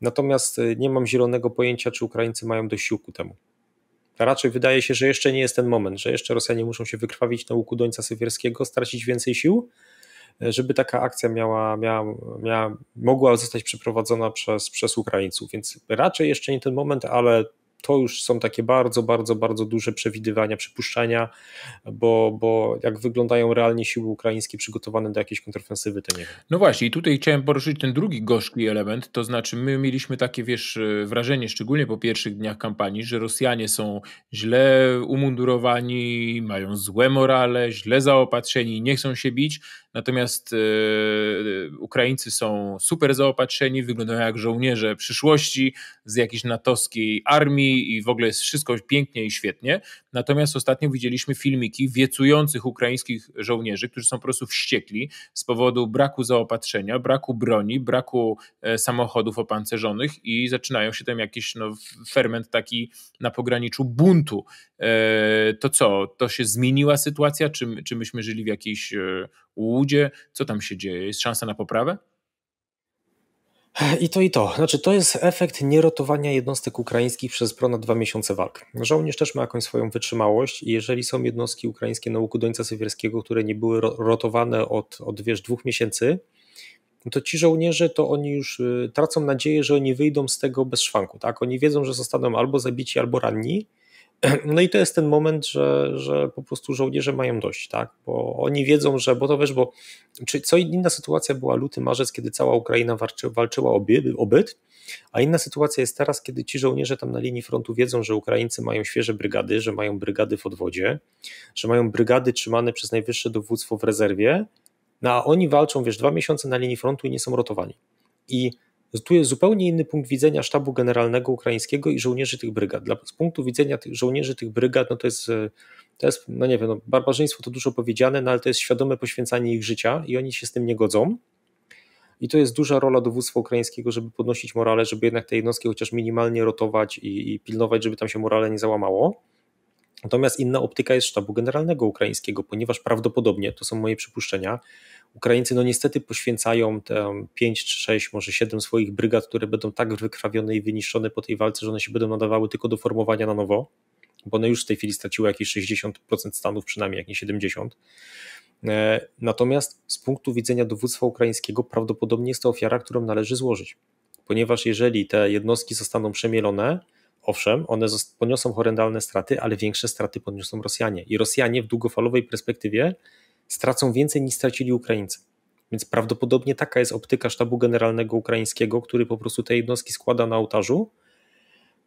Natomiast nie mam zielonego pojęcia, czy Ukraińcy mają dość sił ku temu. Raczej wydaje się, że jeszcze nie jest ten moment, że jeszcze Rosjanie muszą się wykrwawić na łuku Dońca Sywierskiego, stracić więcej sił, żeby taka akcja miała, miała, miała, mogła zostać przeprowadzona przez, przez Ukraińców. Więc raczej jeszcze nie ten moment, ale to już są takie bardzo, bardzo, bardzo duże przewidywania, przypuszczenia, bo, bo jak wyglądają realnie siły ukraińskie przygotowane do jakiejś kontrofensywy, to nie wiem. No właśnie, i tutaj chciałem poruszyć ten drugi gorzki element, to znaczy my mieliśmy takie, wiesz, wrażenie, szczególnie po pierwszych dniach kampanii, że Rosjanie są źle umundurowani, mają złe morale, źle zaopatrzeni, nie chcą się bić, Natomiast yy, Ukraińcy są super zaopatrzeni, wyglądają jak żołnierze przyszłości z jakiejś natowskiej armii i w ogóle jest wszystko pięknie i świetnie. Natomiast ostatnio widzieliśmy filmiki wiecujących ukraińskich żołnierzy, którzy są po prostu wściekli z powodu braku zaopatrzenia, braku broni, braku e, samochodów opancerzonych i zaczynają się tam jakiś no, ferment taki na pograniczu buntu. E, to co, to się zmieniła sytuacja, czy, czy myśmy żyli w jakiejś e, łudzie? Co tam się dzieje? Jest szansa na poprawę? I to i to. Znaczy, to jest efekt nierotowania jednostek ukraińskich przez ponad dwa miesiące walk. Żołnierz też ma jakąś swoją wytrzymałość i jeżeli są jednostki ukraińskie na łuku Dońca Sywierskiego, które nie były rotowane od, od wiesz, dwóch miesięcy, to ci żołnierze to oni już y, tracą nadzieję, że oni wyjdą z tego bez szwanku. Tak? Oni wiedzą, że zostaną albo zabici, albo ranni no i to jest ten moment, że, że po prostu żołnierze mają dość, tak? Bo oni wiedzą, że, bo to wiesz, bo czy co inna sytuacja była luty, marzec, kiedy cała Ukraina walczy, walczyła o, by, o byt, a inna sytuacja jest teraz, kiedy ci żołnierze tam na linii frontu wiedzą, że Ukraińcy mają świeże brygady, że mają brygady w odwodzie, że mają brygady trzymane przez najwyższe dowództwo w rezerwie, no a oni walczą, wiesz, dwa miesiące na linii frontu i nie są rotowani. I tu jest zupełnie inny punkt widzenia sztabu generalnego ukraińskiego i żołnierzy tych brygad. Dla, z punktu widzenia tych żołnierzy tych brygad, no to jest, to jest no nie wiem, no barbarzyństwo to dużo powiedziane, no ale to jest świadome poświęcanie ich życia i oni się z tym nie godzą. I to jest duża rola dowództwa ukraińskiego, żeby podnosić morale, żeby jednak te jednostki chociaż minimalnie rotować i, i pilnować, żeby tam się morale nie załamało. Natomiast inna optyka jest sztabu generalnego ukraińskiego, ponieważ prawdopodobnie, to są moje przypuszczenia, Ukraińcy no niestety poświęcają te 5 czy 6, może 7 swoich brygad, które będą tak wykrwawione i wyniszczone po tej walce, że one się będą nadawały tylko do formowania na nowo, bo one już w tej chwili straciły jakieś 60% stanów, przynajmniej jak nie 70%. E, natomiast z punktu widzenia dowództwa ukraińskiego prawdopodobnie jest to ofiara, którą należy złożyć, ponieważ jeżeli te jednostki zostaną przemielone, owszem, one poniosą horrendalne straty, ale większe straty poniosą Rosjanie. I Rosjanie w długofalowej perspektywie stracą więcej niż stracili Ukraińcy. Więc prawdopodobnie taka jest optyka sztabu generalnego ukraińskiego, który po prostu te jednostki składa na ołtarzu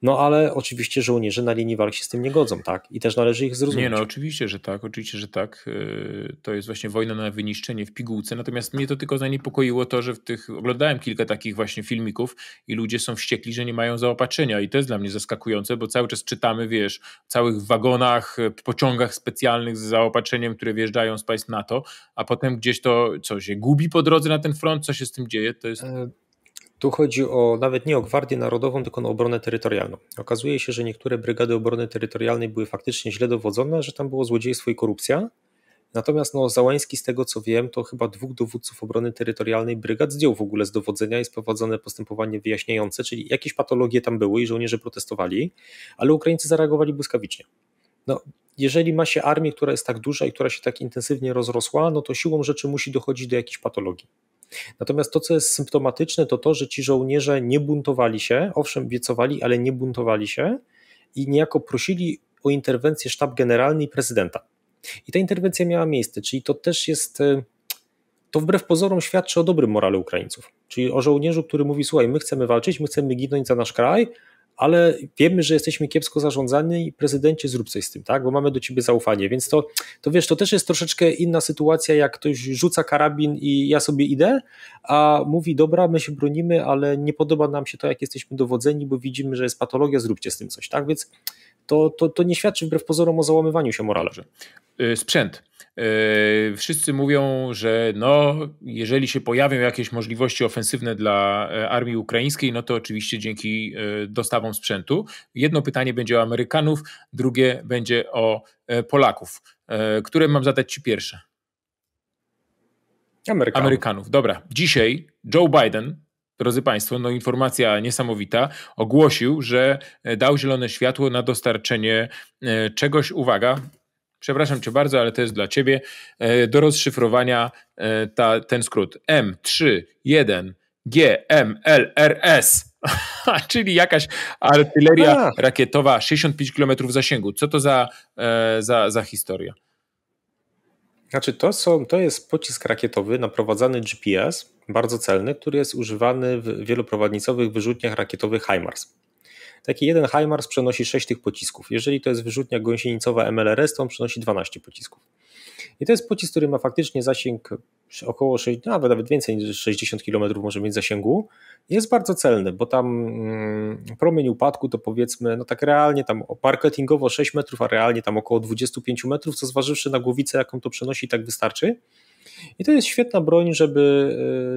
no ale oczywiście żołnierze na linii walki się z tym nie godzą, tak? I też należy ich zrozumieć. Nie, no oczywiście, że tak, oczywiście, że tak. Y, to jest właśnie wojna na wyniszczenie w pigułce. Natomiast mnie to tylko zaniepokoiło to, że w tych oglądałem kilka takich właśnie filmików i ludzie są wściekli, że nie mają zaopatrzenia. I to jest dla mnie zaskakujące, bo cały czas czytamy, wiesz, w całych wagonach, pociągach specjalnych z zaopatrzeniem, które wjeżdżają z państw NATO, a potem gdzieś to co się gubi po drodze na ten front, co się z tym dzieje, to jest. Tu chodzi o nawet nie o Gwardię Narodową, tylko o obronę terytorialną. Okazuje się, że niektóre brygady obrony terytorialnej były faktycznie źle dowodzone, że tam było złodziejstwo i korupcja. Natomiast no, Załański, z tego co wiem, to chyba dwóch dowódców obrony terytorialnej brygad zdjął w ogóle z dowodzenia i sprowadzone postępowanie wyjaśniające, czyli jakieś patologie tam były i żołnierze protestowali, ale Ukraińcy zareagowali błyskawicznie. No, jeżeli ma się armię, która jest tak duża i która się tak intensywnie rozrosła, no to siłą rzeczy musi dochodzić do jakichś patologii. Natomiast to, co jest symptomatyczne, to to, że ci żołnierze nie buntowali się, owszem, wiecowali, ale nie buntowali się i niejako prosili o interwencję sztab generalny i prezydenta. I ta interwencja miała miejsce, czyli to też jest, e, to wbrew pozorom świadczy o dobrym morale Ukraińców. Czyli o żołnierzu, który mówi: Słuchaj, my chcemy walczyć, my chcemy ginąć za nasz kraj, ale wiemy, że jesteśmy kiepsko zarządzani i prezydencie zrób coś z tym, tak? Bo mamy do ciebie zaufanie. Więc to, to wiesz, to też jest troszeczkę inna sytuacja, jak ktoś rzuca karabin i ja sobie idę, a mówi, dobra, my się bronimy, ale nie podoba nam się to, jak jesteśmy dowodzeni, bo widzimy, że jest patologia, zróbcie z tym coś, tak? Więc to, to, to nie świadczy wbrew pozorom o załamywaniu się morale. Y, sprzęt. Y, wszyscy mówią, że no, jeżeli się pojawią jakieś możliwości ofensywne dla e, armii ukraińskiej, no to oczywiście dzięki e, dostawom sprzętu. Jedno pytanie będzie o Amerykanów, drugie będzie o e, Polaków. Które mam zadać Ci pierwsze? Amerykanów. Amerykanów. Dobra. Dzisiaj Joe Biden drodzy Państwo, no informacja niesamowita, ogłosił, że dał zielone światło na dostarczenie czegoś, uwaga, przepraszam cię bardzo, ale to jest dla ciebie, e, do rozszyfrowania e, ta, ten skrót M31 GMLRS, czyli jakaś artyleria A. rakietowa 65 km zasięgu. Co to za, e, za, za historia? Znaczy, to, są, to jest pocisk rakietowy naprowadzany GPS, bardzo celny, który jest używany w wieloprowadnicowych wyrzutniach rakietowych HIMARS. Taki jeden HIMARS przenosi 6 tych pocisków. Jeżeli to jest wyrzutnia gąsienicowa MLRS, to on przenosi 12 pocisków. I to jest pocisk, który ma faktycznie zasięg około 6, nawet, nawet więcej niż 60 km może mieć zasięgu. Jest bardzo celny, bo tam mm, promień upadku to powiedzmy, no tak realnie tam parketingowo 6 metrów, a realnie tam około 25 metrów, co zważywszy na głowicę, jaką to przenosi, tak wystarczy. I to jest świetna broń, żeby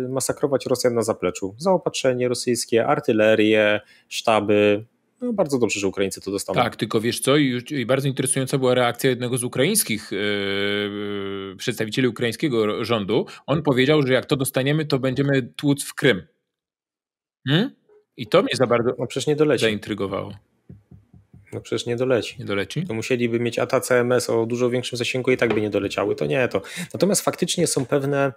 y, masakrować Rosjan na zapleczu. Zaopatrzenie rosyjskie, artylerię, sztaby, no, bardzo dobrze, że Ukraińcy to dostaną. Tak, tylko wiesz co, i, bardzo interesująca była reakcja jednego z ukraińskich yy, przedstawicieli ukraińskiego rządu. On powiedział, że jak to dostaniemy, to będziemy tłuc w Krym. Hmm? I to mnie za bardzo no, przecież nie doleci. zaintrygowało. No przecież nie doleci. Nie doleci? To musieliby mieć ATA CMS o dużo większym zasięgu i tak by nie doleciały. To nie to. Natomiast faktycznie są pewne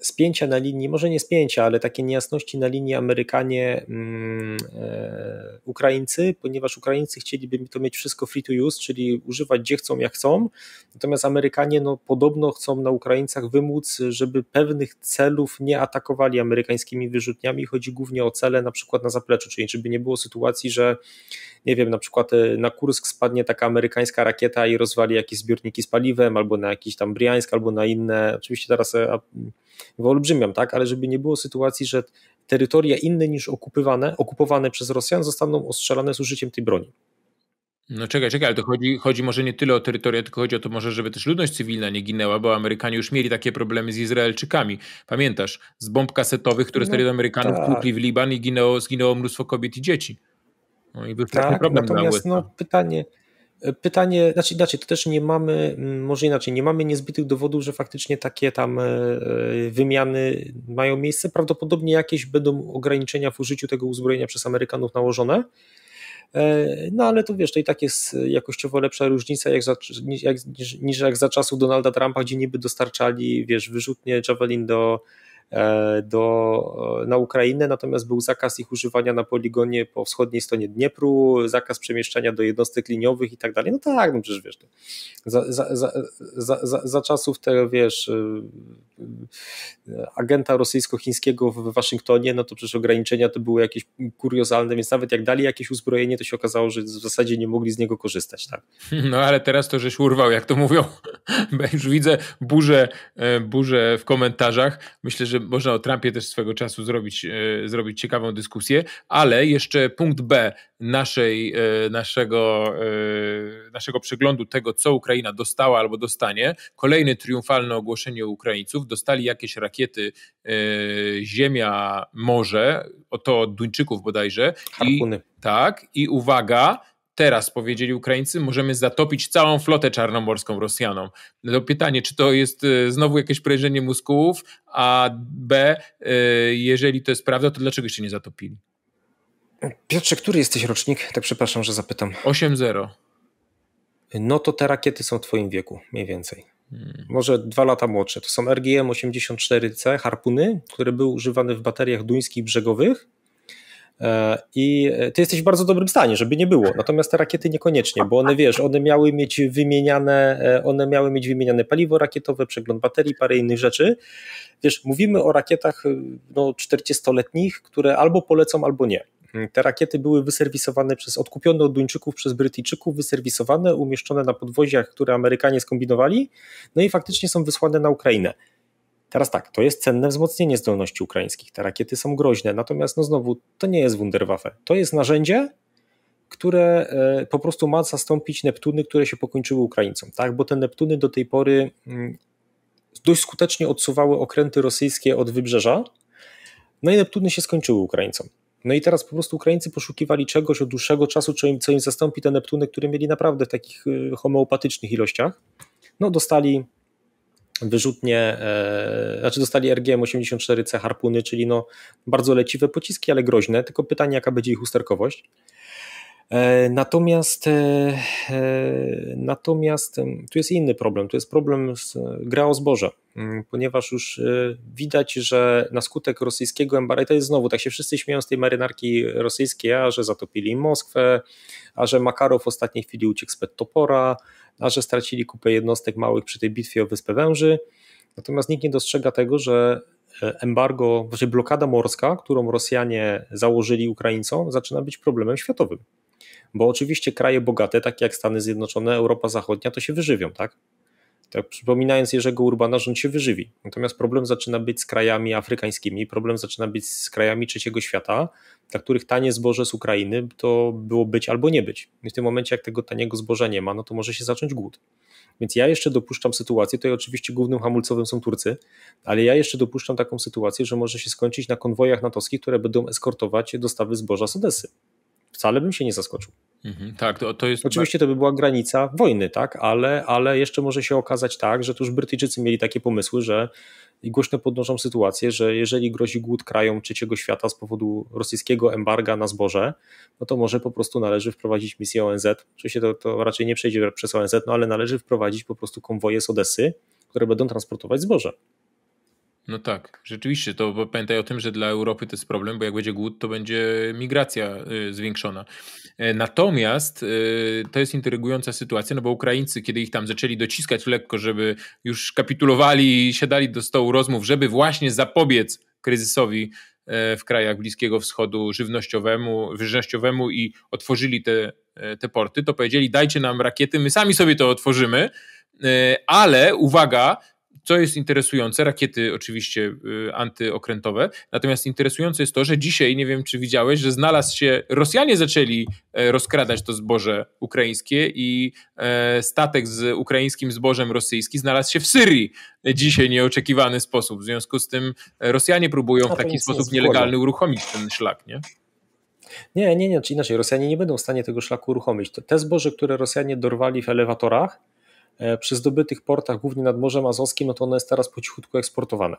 spięcia na linii, może nie spięcia, ale takie niejasności na linii Amerykanie, mm, e, ponieważ Ukraińcy chcieliby to mieć wszystko free to use, czyli używać gdzie chcą, jak chcą, natomiast Amerykanie no, podobno chcą na Ukraińcach wymóc, żeby pewnych celów nie atakowali amerykańskimi wyrzutniami. Chodzi głównie o cele na przykład na zapleczu, czyli żeby nie było sytuacji, że nie wiem, na przykład e, na Kursk spadnie taka amerykańska rakieta i rozwali jakieś zbiorniki z paliwem, albo na jakiś tam Briańsk, albo na inne, oczywiście teraz e, wyolbrzymiam, tak, ale żeby nie było sytuacji, że terytoria inne niż okupowane, okupowane przez Rosjan zostaną ostrzelane z użyciem tej broni. No czekaj, czekaj, ale to chodzi, chodzi może nie tyle o terytoria, tylko chodzi o to może, żeby też ludność cywilna nie ginęła, bo Amerykanie już mieli takie problemy z Izraelczykami. Pamiętasz, z bomb kasetowych, które no, Amerykanów tak. tłukli w Liban i ginęło, zginęło mnóstwo kobiet i dzieci. No i był tak, problem natomiast no, pytanie, pytanie, znaczy inaczej, to też nie mamy, mm, może inaczej, nie mamy niezbytych dowodów, że faktycznie takie tam e, e, wymiany mają miejsce. Prawdopodobnie jakieś będą ograniczenia w użyciu tego uzbrojenia przez Amerykanów nałożone, E, no ale to wiesz, to i tak jest jakościowo lepsza różnica jak za, niż, niż jak za czasów Donalda Trumpa, gdzie niby dostarczali, wiesz, wyrzutnie Javelin do do, na Ukrainę, natomiast był zakaz ich używania na poligonie po wschodniej stronie Dniepru, zakaz przemieszczania do jednostek liniowych i tak dalej. No tak, no przecież wiesz, za, za, za, za, za czasów tego, wiesz, y, y, agenta rosyjsko-chińskiego w Waszyngtonie, no to przecież ograniczenia to były jakieś kuriozalne, więc nawet jak dali jakieś uzbrojenie, to się okazało, że w zasadzie nie mogli z niego korzystać. Tak? No ale teraz to żeś urwał, jak to mówią. Już widzę burzę, e, burzę w komentarzach. Myślę, że można o Trumpie też swego czasu zrobić, e, zrobić ciekawą dyskusję, ale jeszcze punkt B naszej, e, naszego, e, naszego przeglądu tego, co Ukraina dostała albo dostanie. Kolejne triumfalne ogłoszenie Ukraińców. Dostali jakieś rakiety Ziemia, Morze, to od Duńczyków bodajże. Harpuny. I, tak, i uwaga, teraz, powiedzieli Ukraińcy, możemy zatopić całą flotę czarnomorską Rosjanom. No pytanie, czy to jest e, znowu jakieś prężenie mózgów, a B, e, jeżeli to jest prawda, to dlaczego się nie zatopili? Piotrze, który jesteś rocznik? Tak przepraszam, że zapytam. 8-0. No to te rakiety są w twoim wieku, mniej więcej. Hmm. Może dwa lata młodsze. To są RGM-84C, harpuny, które były używane w bateriach duńskich brzegowych I ty jesteś w bardzo dobrym stanie, żeby nie było. Natomiast te rakiety niekoniecznie, bo one wiesz, one miały mieć wymieniane, e, one miały mieć wymieniane paliwo rakietowe, przegląd baterii, parę innych rzeczy. Wiesz, mówimy o rakietach no, 40-letnich, które albo polecą, albo nie. Te rakiety były wyserwisowane przez, odkupione od Duńczyków przez Brytyjczyków, wyserwisowane, umieszczone na podwoziach, które Amerykanie skombinowali, no i faktycznie są wysłane na Ukrainę. Teraz tak, to jest cenne wzmocnienie zdolności ukraińskich. Te rakiety są groźne, natomiast no znowu to nie jest Wunderwaffe. To jest narzędzie, które e, po prostu ma zastąpić Neptuny, które się pokończyły Ukraińcom, tak? Bo te Neptuny do tej pory mm, dość skutecznie odsuwały okręty rosyjskie od wybrzeża, no i Neptuny się skończyły Ukraińcom. No i teraz po prostu Ukraińcy poszukiwali czegoś od dłuższego czasu, co im, co im zastąpi te Neptuny, które mieli naprawdę w takich e, homeopatycznych ilościach. No dostali wyrzutnie, e, znaczy dostali RGM-84C harpuny, czyli no bardzo leciwe pociski, ale groźne, tylko pytanie jaka będzie ich usterkowość. E, natomiast, e, natomiast tu jest inny problem, to jest problem z gra o zboże, mm, ponieważ już widać, że na skutek rosyjskiego embarga, to jest znowu, tak się wszyscy śmieją z tej marynarki rosyjskiej, a że zatopili Moskwę, a że Makarow w ostatniej chwili uciekł spod topora, a że stracili kupę jednostek małych przy tej bitwie o Wyspę Węży. Natomiast nikt nie dostrzega tego, że e, embargo, właściwie blokada morska, którą Rosjanie założyli Ukraińcom, zaczyna być problemem światowym. Bo oczywiście kraje bogate, takie jak Stany Zjednoczone, Europa Zachodnia, to się wyżywią, tak? Tak, przypominając Jerzego Urbana, rząd się wyżywi. Natomiast problem zaczyna być z krajami afrykańskimi, problem zaczyna być z krajami trzeciego świata, dla których tanie zboże z Ukrainy to było być albo nie być. I w tym momencie, jak tego taniego zboża nie ma, no to może się zacząć głód. Więc ja jeszcze dopuszczam sytuację, tutaj oczywiście głównym hamulcowym są Turcy, ale ja jeszcze dopuszczam taką sytuację, że może się skończyć na konwojach natowskich, które będą eskortować dostawy zboża z Odessy. Wcale bym się nie zaskoczył. Mhm, tak, to, to jest. Oczywiście to by była granica wojny, tak, ale, ale jeszcze może się okazać tak, że to już Brytyjczycy mieli takie pomysły, że i głośno podnoszą sytuację, że jeżeli grozi głód krajom trzeciego świata z powodu rosyjskiego embarga na zboże, no to może po prostu należy wprowadzić misję ONZ. Oczywiście to, to raczej nie przejdzie przez ONZ, no ale należy wprowadzić po prostu konwoje z Odessy, które będą transportować zboże. No tak, rzeczywiście, to pamiętaj o tym, że dla Europy to jest problem, bo jak będzie głód, to będzie migracja y, zwiększona. E, natomiast y, to jest intrygująca sytuacja, no bo Ukraińcy, kiedy ich tam zaczęli dociskać lekko, żeby już kapitulowali i siadali do stołu rozmów, żeby właśnie zapobiec kryzysowi e, w krajach Bliskiego Wschodu żywnościowemu, żywnościowemu i otworzyli te, e, te porty, to powiedzieli dajcie nam rakiety, my sami sobie to otworzymy, ale uwaga, co jest interesujące, rakiety oczywiście y, antyokrętowe, natomiast interesujące jest to, że dzisiaj, nie wiem czy widziałeś, że znalazł się, Rosjanie zaczęli e, rozkradać to zboże ukraińskie i e, statek z ukraińskim zbożem rosyjskim znalazł się w Syrii dzisiaj nieoczekiwany sposób. W związku z tym Rosjanie próbują w taki sposób nielegalny uruchomić ten szlak, nie? Nie, nie, nie, czy inaczej, Rosjanie nie będą w stanie tego szlaku uruchomić. To te zboże, które Rosjanie dorwali w elewatorach, e, przy zdobytych portach, głównie nad Morzem Azowskim, no to ono jest teraz po cichutku eksportowane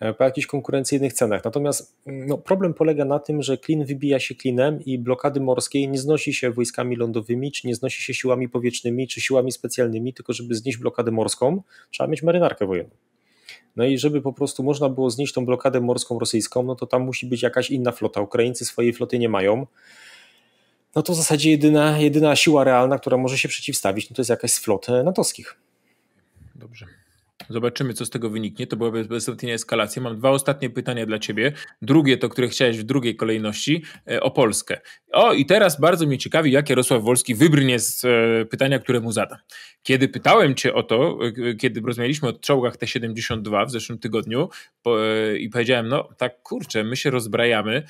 e, po jakichś konkurencyjnych cenach. Natomiast no, problem polega na tym, że klin wybija się klinem i blokady morskiej nie znosi się wojskami lądowymi, czy nie znosi się siłami powietrznymi, czy siłami specjalnymi, tylko żeby znieść blokadę morską, trzeba mieć marynarkę wojenną. No i żeby po prostu można było znieść tą blokadę morską rosyjską, no to tam musi być jakaś inna flota. Ukraińcy swojej floty nie mają. No to w zasadzie jedyna, jedyna siła realna, która może się przeciwstawić, no to jest jakaś z flot natowskich. Dobrze. Zobaczymy, co z tego wyniknie. To była bezwzględnie eskalacja. Mam dwa ostatnie pytania dla Ciebie. Drugie, to które chciałeś w drugiej kolejności, e, o Polskę. O, i teraz bardzo mnie ciekawi, jak Jarosław Wolski wybrnie z e, pytania, które mu zadam. Kiedy pytałem Cię o to, e, kiedy rozmawialiśmy o czołgach T-72 w zeszłym tygodniu i powiedziałem, no tak kurczę, my się rozbrajamy,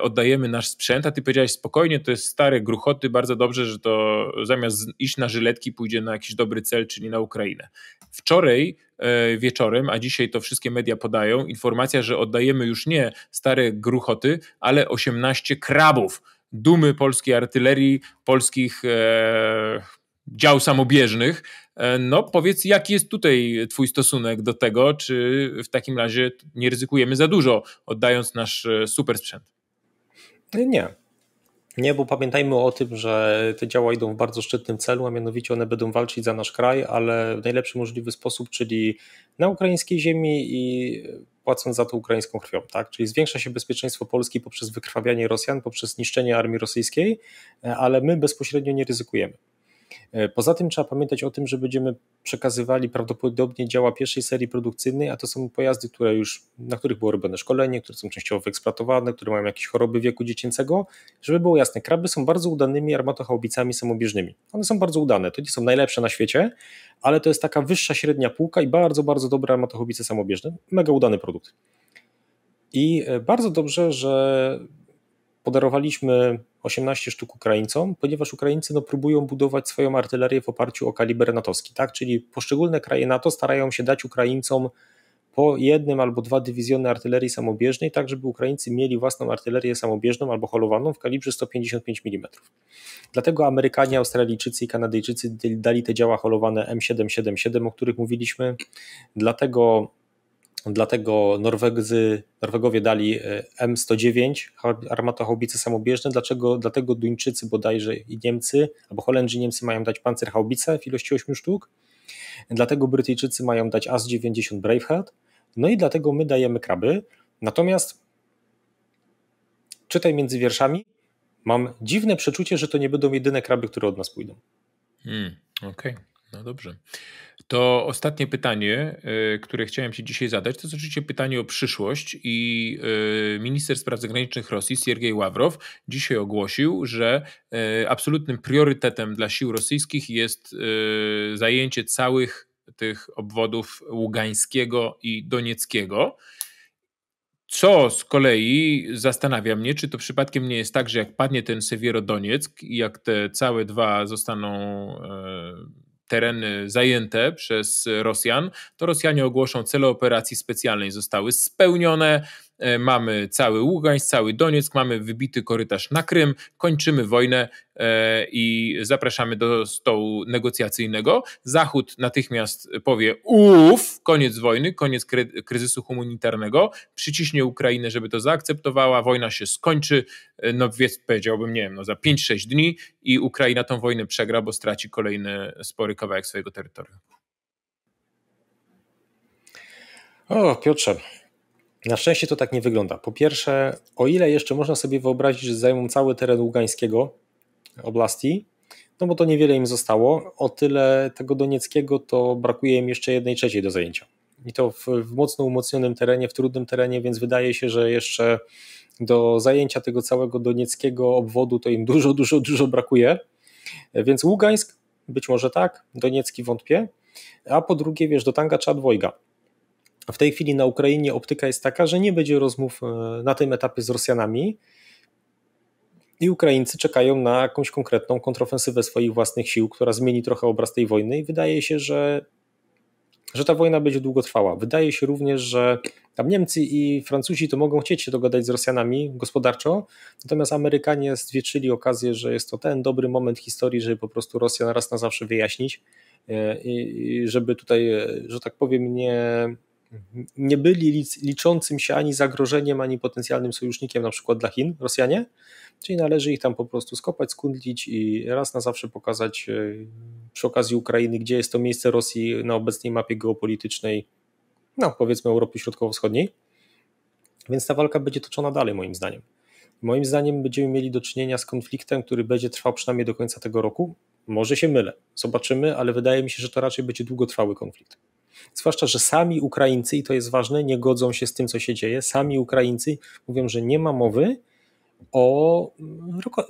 oddajemy nasz sprzęt, a Ty powiedziałeś spokojnie, to jest stare gruchoty, bardzo dobrze, że to zamiast iść na żyletki pójdzie na jakiś dobry cel, czyli na Ukrainę. Wczoraj wieczorem, a dzisiaj to wszystkie media podają, informacja, że oddajemy już nie stare gruchoty, ale 18 krabów. Dumy polskiej artylerii, polskich e, dział samobieżnych. E, no powiedz, jaki jest tutaj Twój stosunek do tego? Czy w takim razie nie ryzykujemy za dużo, oddając nasz e, super sprzęt? Nie. Nie, bo pamiętajmy o tym, że te działa idą w bardzo szczytnym celu, a mianowicie one będą walczyć za nasz kraj, ale w najlepszy możliwy sposób, czyli na ukraińskiej ziemi i płacąc za to ukraińską krwią. Tak? Czyli zwiększa się bezpieczeństwo Polski poprzez wykrwawianie Rosjan, poprzez niszczenie armii rosyjskiej, ale my bezpośrednio nie ryzykujemy. E, poza tym trzeba pamiętać o tym, że będziemy przekazywali prawdopodobnie działa pierwszej serii produkcyjnej, a to są pojazdy, które już, na których było robione szkolenie, które są częściowo wyeksploatowane, które mają jakieś choroby wieku dziecięcego. Żeby było jasne, kraby są bardzo udanymi armatochałbicami samobieżnymi. One są bardzo udane, to nie są najlepsze na świecie, ale to jest taka wyższa średnia półka i bardzo, bardzo dobre armatochałbice samobieżne. Mega udany produkt. I e, bardzo dobrze, że podarowaliśmy 18 sztuk Ukraińcom, ponieważ Ukraińcy no, próbują budować swoją artylerię w oparciu o kaliber natowski, tak? czyli poszczególne kraje NATO starają się dać Ukraińcom po jednym albo dwa dywizjony artylerii samobieżnej, tak żeby Ukraińcy mieli własną artylerię samobieżną albo holowaną w kalibrze 155 mm. Dlatego Amerykanie, Australijczycy i Kanadyjczycy dali te działa holowane M777, o których mówiliśmy. Dlatego Dlatego Norwegzy, Norwegowie dali e, M109 armatochaubice samobieżne. Dlaczego? Dlatego Duńczycy bodajże i Niemcy, albo Holendrzy i Niemcy mają dać pancerhaubice w ilości 8 sztuk. Dlatego Brytyjczycy mają dać AS-90 Braveheart. No i dlatego my dajemy kraby. Natomiast czytaj między wierszami, mam dziwne przeczucie, że to nie będą jedyne kraby, które od nas pójdą. Hmm, Okej, okay. No dobrze. To ostatnie pytanie, e, które chciałem Ci dzisiaj zadać, to jest oczywiście pytanie o przyszłość i e, minister spraw zagranicznych Rosji, Siergiej Ławrow, dzisiaj ogłosił, że e, absolutnym priorytetem dla sił rosyjskich jest zajęcie całych tych obwodów Ługańskiego i Donieckiego. Co z kolei zastanawia mnie, czy to przypadkiem nie jest tak, że jak padnie ten Sewierodonieck i jak te całe dwa zostaną tereny zajęte przez Rosjan, to Rosjanie ogłoszą cele operacji specjalnej zostały spełnione. E, mamy cały Ługańsk, cały Donieck, mamy wybity korytarz na Krym, kończymy wojnę e, i zapraszamy do stołu negocjacyjnego. Zachód natychmiast powie: Uff, koniec wojny, koniec kryzysu humanitarnego, przyciśnie Ukrainę, żeby to zaakceptowała, wojna się skończy, e, no więc powiedziałbym, nie wiem, no za 5-6 dni i Ukraina tą wojnę przegra, bo straci kolejny spory kawałek swojego terytorium. O, Piotrze, na szczęście to tak nie wygląda. Po pierwsze, o ile jeszcze można sobie wyobrazić, że zajmą cały teren Ługańskiego oblasti, no bo to niewiele im zostało, o tyle tego Donieckiego to brakuje im jeszcze jednej trzeciej do zajęcia. I to w, w mocno umocnionym terenie, w trudnym terenie, więc wydaje się, że jeszcze do zajęcia tego całego Donieckiego obwodu to im dużo, dużo, dużo brakuje. Więc Ługańsk być może tak, Doniecki wątpię. A po drugie, wiesz, do tanga trzeba dwojga. W tej chwili na Ukrainie optyka jest taka, że nie będzie rozmów e, na tym etapie z Rosjanami, i Ukraińcy czekają na jakąś konkretną kontrofensywę swoich własnych sił, która zmieni trochę obraz tej wojny. I wydaje się, że, że ta wojna będzie długotrwała. Wydaje się również, że tam Niemcy i Francuzi to mogą chcieć się dogadać z Rosjanami gospodarczo, natomiast Amerykanie zwietrzyli okazję, że jest to ten dobry moment historii, żeby po prostu Rosjan raz na zawsze wyjaśnić e, i żeby tutaj, e, że tak powiem, nie, nie byli liczącym się ani zagrożeniem, ani potencjalnym sojusznikiem na przykład dla Chin, Rosjanie, czyli należy ich tam po prostu skopać, skundlić i raz na zawsze pokazać e, przy okazji Ukrainy, gdzie jest to miejsce Rosji na obecnej mapie geopolitycznej, no powiedzmy Europy Środkowo-Wschodniej. Więc ta walka będzie toczona dalej moim zdaniem. Moim zdaniem będziemy mieli do czynienia z konfliktem, który będzie trwał przynajmniej do końca tego roku. Może się mylę, zobaczymy, ale wydaje mi się, że to raczej będzie długotrwały konflikt. Zwłaszcza, że sami Ukraińcy, i to jest ważne, nie godzą się z tym, co się dzieje. Sami Ukraińcy mówią, że nie ma mowy o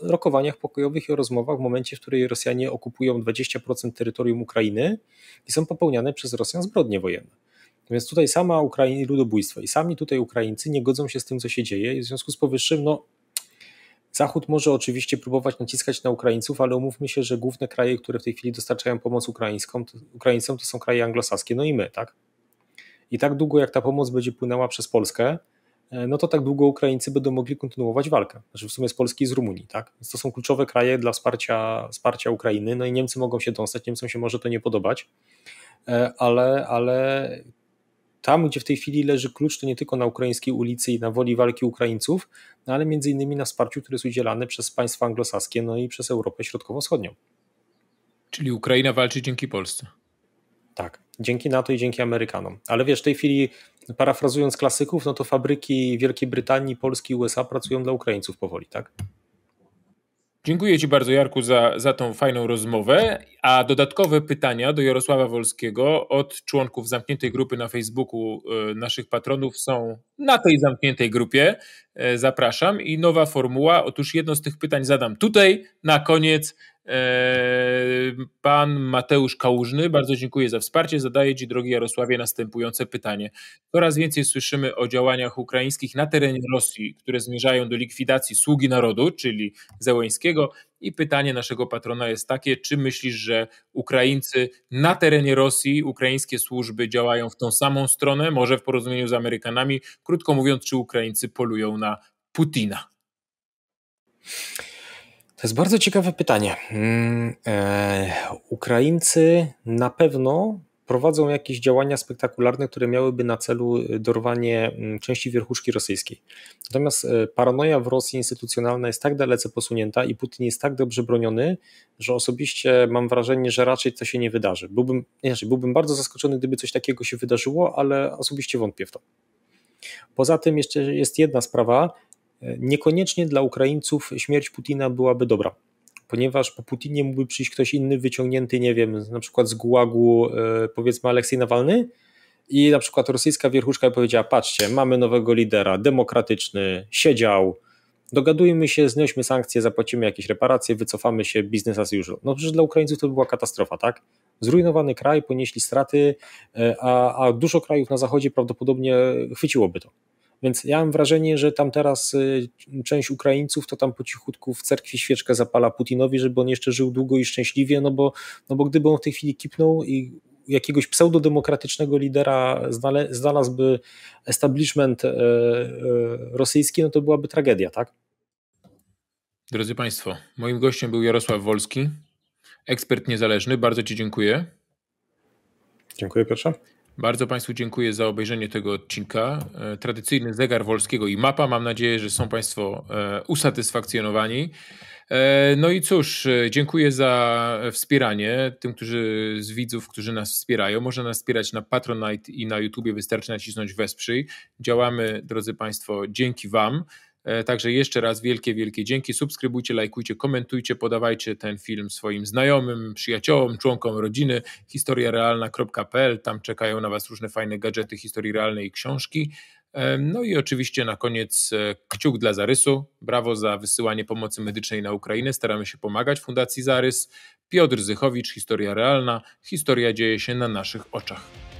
rokowaniach pokojowych i o rozmowach w momencie, w której Rosjanie okupują 20% terytorium Ukrainy i są popełniane przez Rosjan zbrodnie wojenne. Więc tutaj sama Ukraina, ludobójstwo i sami tutaj Ukraińcy nie godzą się z tym, co się dzieje i w związku z powyższym, no Zachód może oczywiście próbować naciskać na Ukraińców, ale umówmy się, że główne kraje, które w tej chwili dostarczają pomoc ukraińską, to, Ukraińcom, to są kraje anglosaskie, no i my, tak? I tak długo jak ta pomoc będzie płynęła przez Polskę, e, no to tak długo Ukraińcy będą mogli kontynuować walkę. Znaczy w sumie z Polski i z Rumunii, tak? Więc to są kluczowe kraje dla wsparcia, wsparcia Ukrainy, no i Niemcy mogą się dostać, Niemcom się może to nie podobać, e, ale, ale tam, gdzie w tej chwili leży klucz, to nie tylko na ukraińskiej ulicy i na woli walki Ukraińców, no ale między innymi na wsparciu, które jest udzielane przez państwa anglosaskie, no i przez Europę Środkowo-Wschodnią. Czyli Ukraina walczy dzięki Polsce. Tak, dzięki NATO i dzięki Amerykanom. Ale wiesz, w tej chwili, parafrazując klasyków, no to fabryki Wielkiej Brytanii, Polski, USA pracują dla Ukraińców powoli, tak? Dziękuję Ci bardzo, Jarku, za, za tą fajną rozmowę. A dodatkowe pytania do Jarosława Wolskiego od członków zamkniętej grupy na Facebooku e, naszych patronów są na tej zamkniętej grupie. E, zapraszam. I nowa formuła. Otóż jedno z tych pytań zadam tutaj na koniec pan Mateusz Kałużny, bardzo dziękuję za wsparcie. Zadaję Ci, drogi Jarosławie, następujące pytanie. Coraz więcej słyszymy o działaniach ukraińskich na terenie Rosji, które zmierzają do likwidacji sługi narodu, czyli Zełęńskiego. I pytanie naszego patrona jest takie: czy myślisz, że Ukraińcy na terenie Rosji, ukraińskie służby działają w tą samą stronę, może w porozumieniu z Amerykanami? Krótko mówiąc, czy Ukraińcy polują na Putina? To jest bardzo ciekawe pytanie. Mm, e, Ukraińcy na pewno prowadzą jakieś działania spektakularne, które miałyby na celu dorwanie mm, części wierchuszki rosyjskiej. Natomiast e, paranoja w Rosji instytucjonalna jest tak dalece posunięta i Putin jest tak dobrze broniony, że osobiście mam wrażenie, że raczej to się nie wydarzy. Byłbym, nie, byłbym bardzo zaskoczony, gdyby coś takiego się wydarzyło, ale osobiście wątpię w to. Poza tym jeszcze jest jedna sprawa, Niekoniecznie dla Ukraińców śmierć Putina byłaby dobra, ponieważ po Putinie mógłby przyjść ktoś inny wyciągnięty, nie wiem, na przykład z gułagu, e, powiedzmy Aleksiej Nawalny, i na przykład rosyjska wierchuszka powiedziała: Patrzcie, mamy nowego lidera, demokratyczny, siedział, dogadujmy się, znośmy sankcje, zapłacimy jakieś reparacje, wycofamy się, biznes as usual. No przecież dla Ukraińców to by była katastrofa, tak? Zrujnowany kraj, ponieśli straty, e, a, a dużo krajów na zachodzie prawdopodobnie chwyciłoby to. Więc ja mam wrażenie, że tam teraz y, część Ukraińców to tam po cichutku w cerkwi świeczkę zapala Putinowi, żeby on jeszcze żył długo i szczęśliwie, no bo, no bo gdyby on w tej chwili kipnął i jakiegoś pseudodemokratycznego lidera znalazłby establishment e, e, rosyjski, no to byłaby tragedia, tak? Drodzy Państwo, moim gościem był Jarosław Wolski, ekspert niezależny. Bardzo Ci dziękuję. Dziękuję, Piotrze. Bardzo Państwu dziękuję za obejrzenie tego odcinka. E, tradycyjny zegar Wolskiego i mapa. Mam nadzieję, że są Państwo e, usatysfakcjonowani. E, no i cóż, dziękuję za wspieranie tym, którzy z widzów, którzy nas wspierają. Można nas wspierać na Patronite i na YouTubie, wystarczy nacisnąć wesprzyj. Działamy, drodzy Państwo, dzięki Wam. E, także jeszcze raz wielkie, wielkie dzięki. Subskrybujcie, lajkujcie, komentujcie, podawajcie ten film swoim znajomym, przyjaciołom, członkom rodziny. historiarealna.pl, tam czekają na Was różne fajne gadżety historii realnej i książki. No i oczywiście na koniec kciuk dla Zarysu. Brawo za wysyłanie pomocy medycznej na Ukrainę. Staramy się pomagać Fundacji Zarys. Piotr Zychowicz, historia realna. Historia dzieje się na naszych oczach.